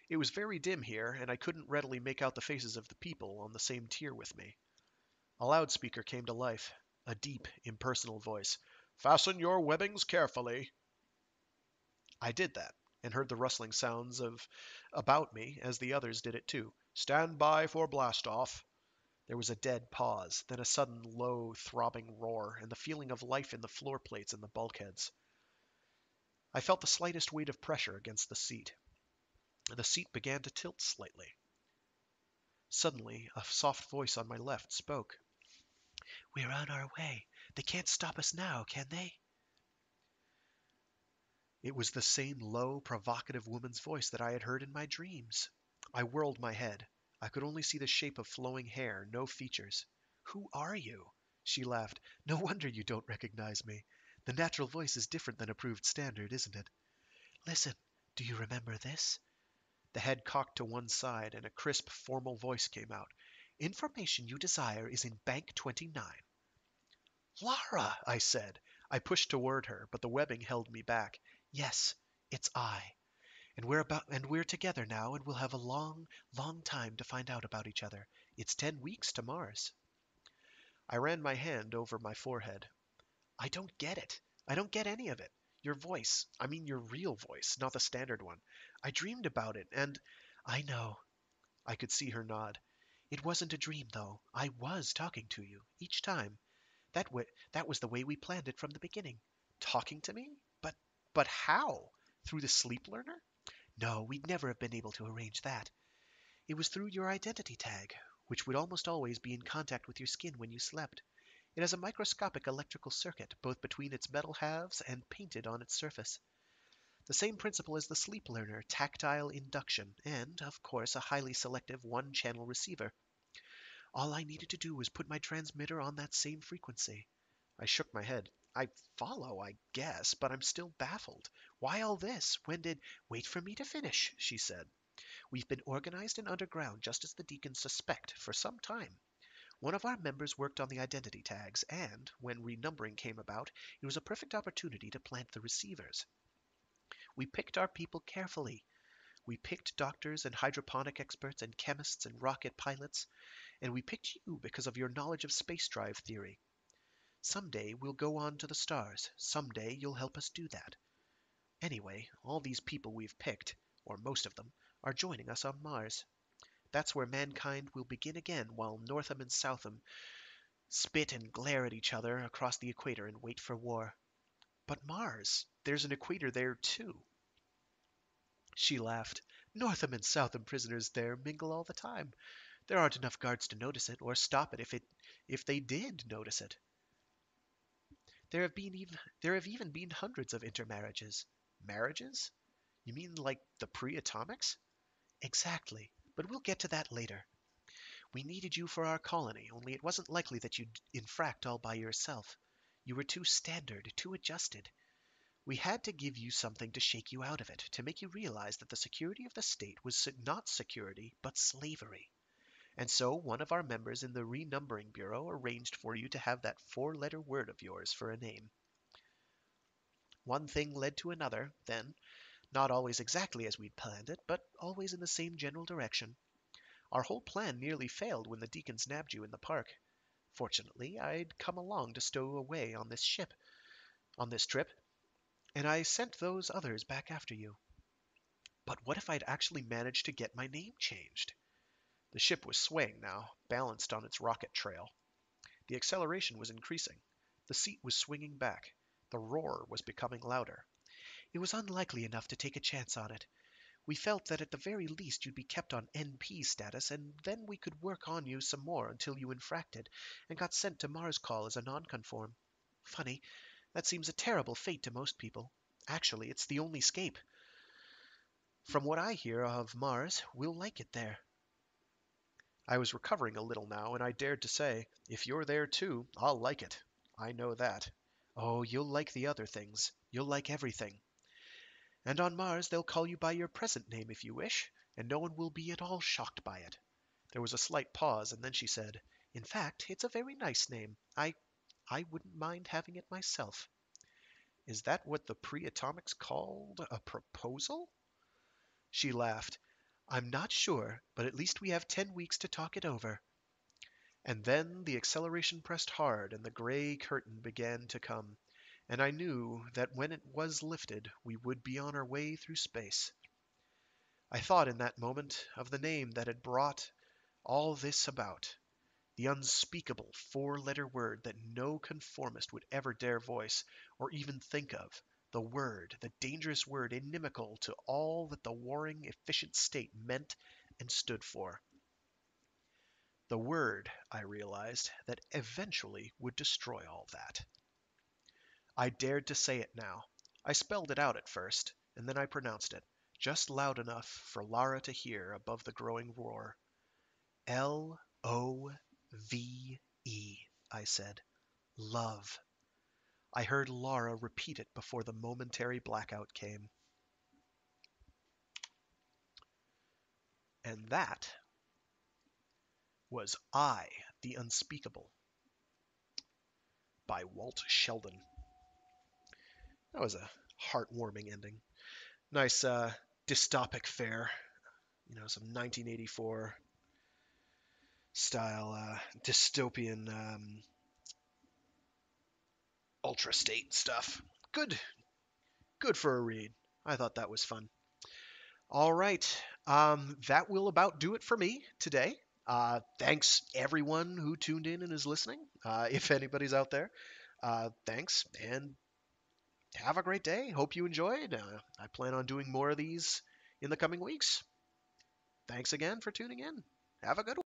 It was very dim here, and I couldn't readily make out the faces of the people on the same tier with me. A loudspeaker came to life, a deep, impersonal voice. Fasten your webbings carefully. I did that, and heard the rustling sounds of about me as the others did it too. Stand by for blast off. There was a dead pause, then a sudden low, throbbing roar, and the feeling of life in the floor plates and the bulkheads. I felt the slightest weight of pressure against the seat. The seat began to tilt slightly. Suddenly, a soft voice on my left spoke. We're on our way. They can't stop us now, can they? It was the same low, provocative woman's voice that I had heard in my dreams. I whirled my head. I could only see the shape of flowing hair, no features. Who are you? She laughed. No wonder you don't recognize me. The natural voice is different than approved standard, isn't it? Listen, do you remember this? The head cocked to one side, and a crisp, formal voice came out. Information you desire is in Bank 29. Lara, I said. I pushed toward her, but the webbing held me back. Yes, it's I. And we're about and we're together now and we'll have a long, long time to find out about each other. It's ten weeks to Mars. I ran my hand over my forehead. I don't get it. I don't get any of it. Your voice, I mean your real voice, not the standard one. I dreamed about it, and I know. I could see her nod. It wasn't a dream, though. I was talking to you, each time. That, that was the way we planned it from the beginning. Talking to me? But, but how? Through the sleep learner? No, we'd never have been able to arrange that. It was through your identity tag, which would almost always be in contact with your skin when you slept. It has a microscopic electrical circuit, both between its metal halves and painted on its surface. The same principle as the sleep learner, tactile induction, and, of course, a highly selective one channel receiver. All I needed to do was put my transmitter on that same frequency. I shook my head. I follow, I guess, but I'm still baffled. Why all this? When did. Wait for me to finish, she said. We've been organized and underground, just as the deacons suspect, for some time. One of our members worked on the identity tags, and, when renumbering came about, it was a perfect opportunity to plant the receivers. We picked our people carefully. We picked doctors and hydroponic experts and chemists and rocket pilots, and we picked you because of your knowledge of space drive theory. Someday we'll go on to the stars. Someday you'll help us do that. Anyway, all these people we've picked, or most of them, are joining us on Mars. That's where mankind will begin again while Northam and Southam spit and glare at each other across the equator and wait for war. But Mars, there's an equator there too. She laughed. Northam and Southam prisoners there mingle all the time. There aren't enough guards to notice it or stop it if it if they did notice it. There have been even there have even been hundreds of intermarriages. Marriages? You mean like the pre-atomics? Exactly. But we'll get to that later. We needed you for our colony, only it wasn't likely that you'd infract all by yourself. You were too standard, too adjusted. We had to give you something to shake you out of it, to make you realize that the security of the state was not security, but slavery. And so one of our members in the renumbering bureau arranged for you to have that four letter word of yours for a name. One thing led to another, then, not always exactly as we'd planned it, but always in the same general direction. Our whole plan nearly failed when the deacons nabbed you in the park. Fortunately, I'd come along to stow away on this ship, on this trip, and I sent those others back after you. But what if I'd actually managed to get my name changed? The ship was swaying now, balanced on its rocket trail. The acceleration was increasing. The seat was swinging back. The roar was becoming louder. It was unlikely enough to take a chance on it. We felt that at the very least you'd be kept on NP status, and then we could work on you some more until you infracted and got sent to Mars Call as a nonconform. Funny, that seems a terrible fate to most people. Actually, it's the only escape. From what I hear of Mars, we'll like it there. I was recovering a little now, and I dared to say, If you're there too, I'll like it. I know that. Oh, you'll like the other things. You'll like everything. And on Mars, they'll call you by your present name if you wish, and no one will be at all shocked by it. There was a slight pause, and then she said, In fact, it's a very nice name. I I wouldn't mind having it myself. Is that what the pre-atomics called a proposal? She laughed. I'm not sure, but at least we have ten weeks to talk it over. And then the acceleration pressed hard and the gray curtain began to come, and I knew that when it was lifted we would be on our way through space. I thought in that moment of the name that had brought all this about, the unspeakable four letter word that no conformist would ever dare voice or even think of, the word, the dangerous word inimical to all that the warring, efficient state meant and stood for. The word, I realized, that eventually would destroy all that. I dared to say it now. I spelled it out at first, and then I pronounced it, just loud enough for Lara to hear above the growing roar. L O V E, I said. Love. I heard Lara repeat it before the momentary blackout came. And that was I, the Unspeakable by Walt Sheldon. That was a heartwarming ending. Nice uh, dystopic fare, you know, some 1984 style uh, dystopian um, ultra state stuff. Good, good for a read. I thought that was fun. All right, um, that will about do it for me today. Uh, thanks everyone who tuned in and is listening. Uh, if anybody's out there, uh, thanks and have a great day. Hope you enjoyed. Uh, I plan on doing more of these in the coming weeks. Thanks again for tuning in. Have a good one.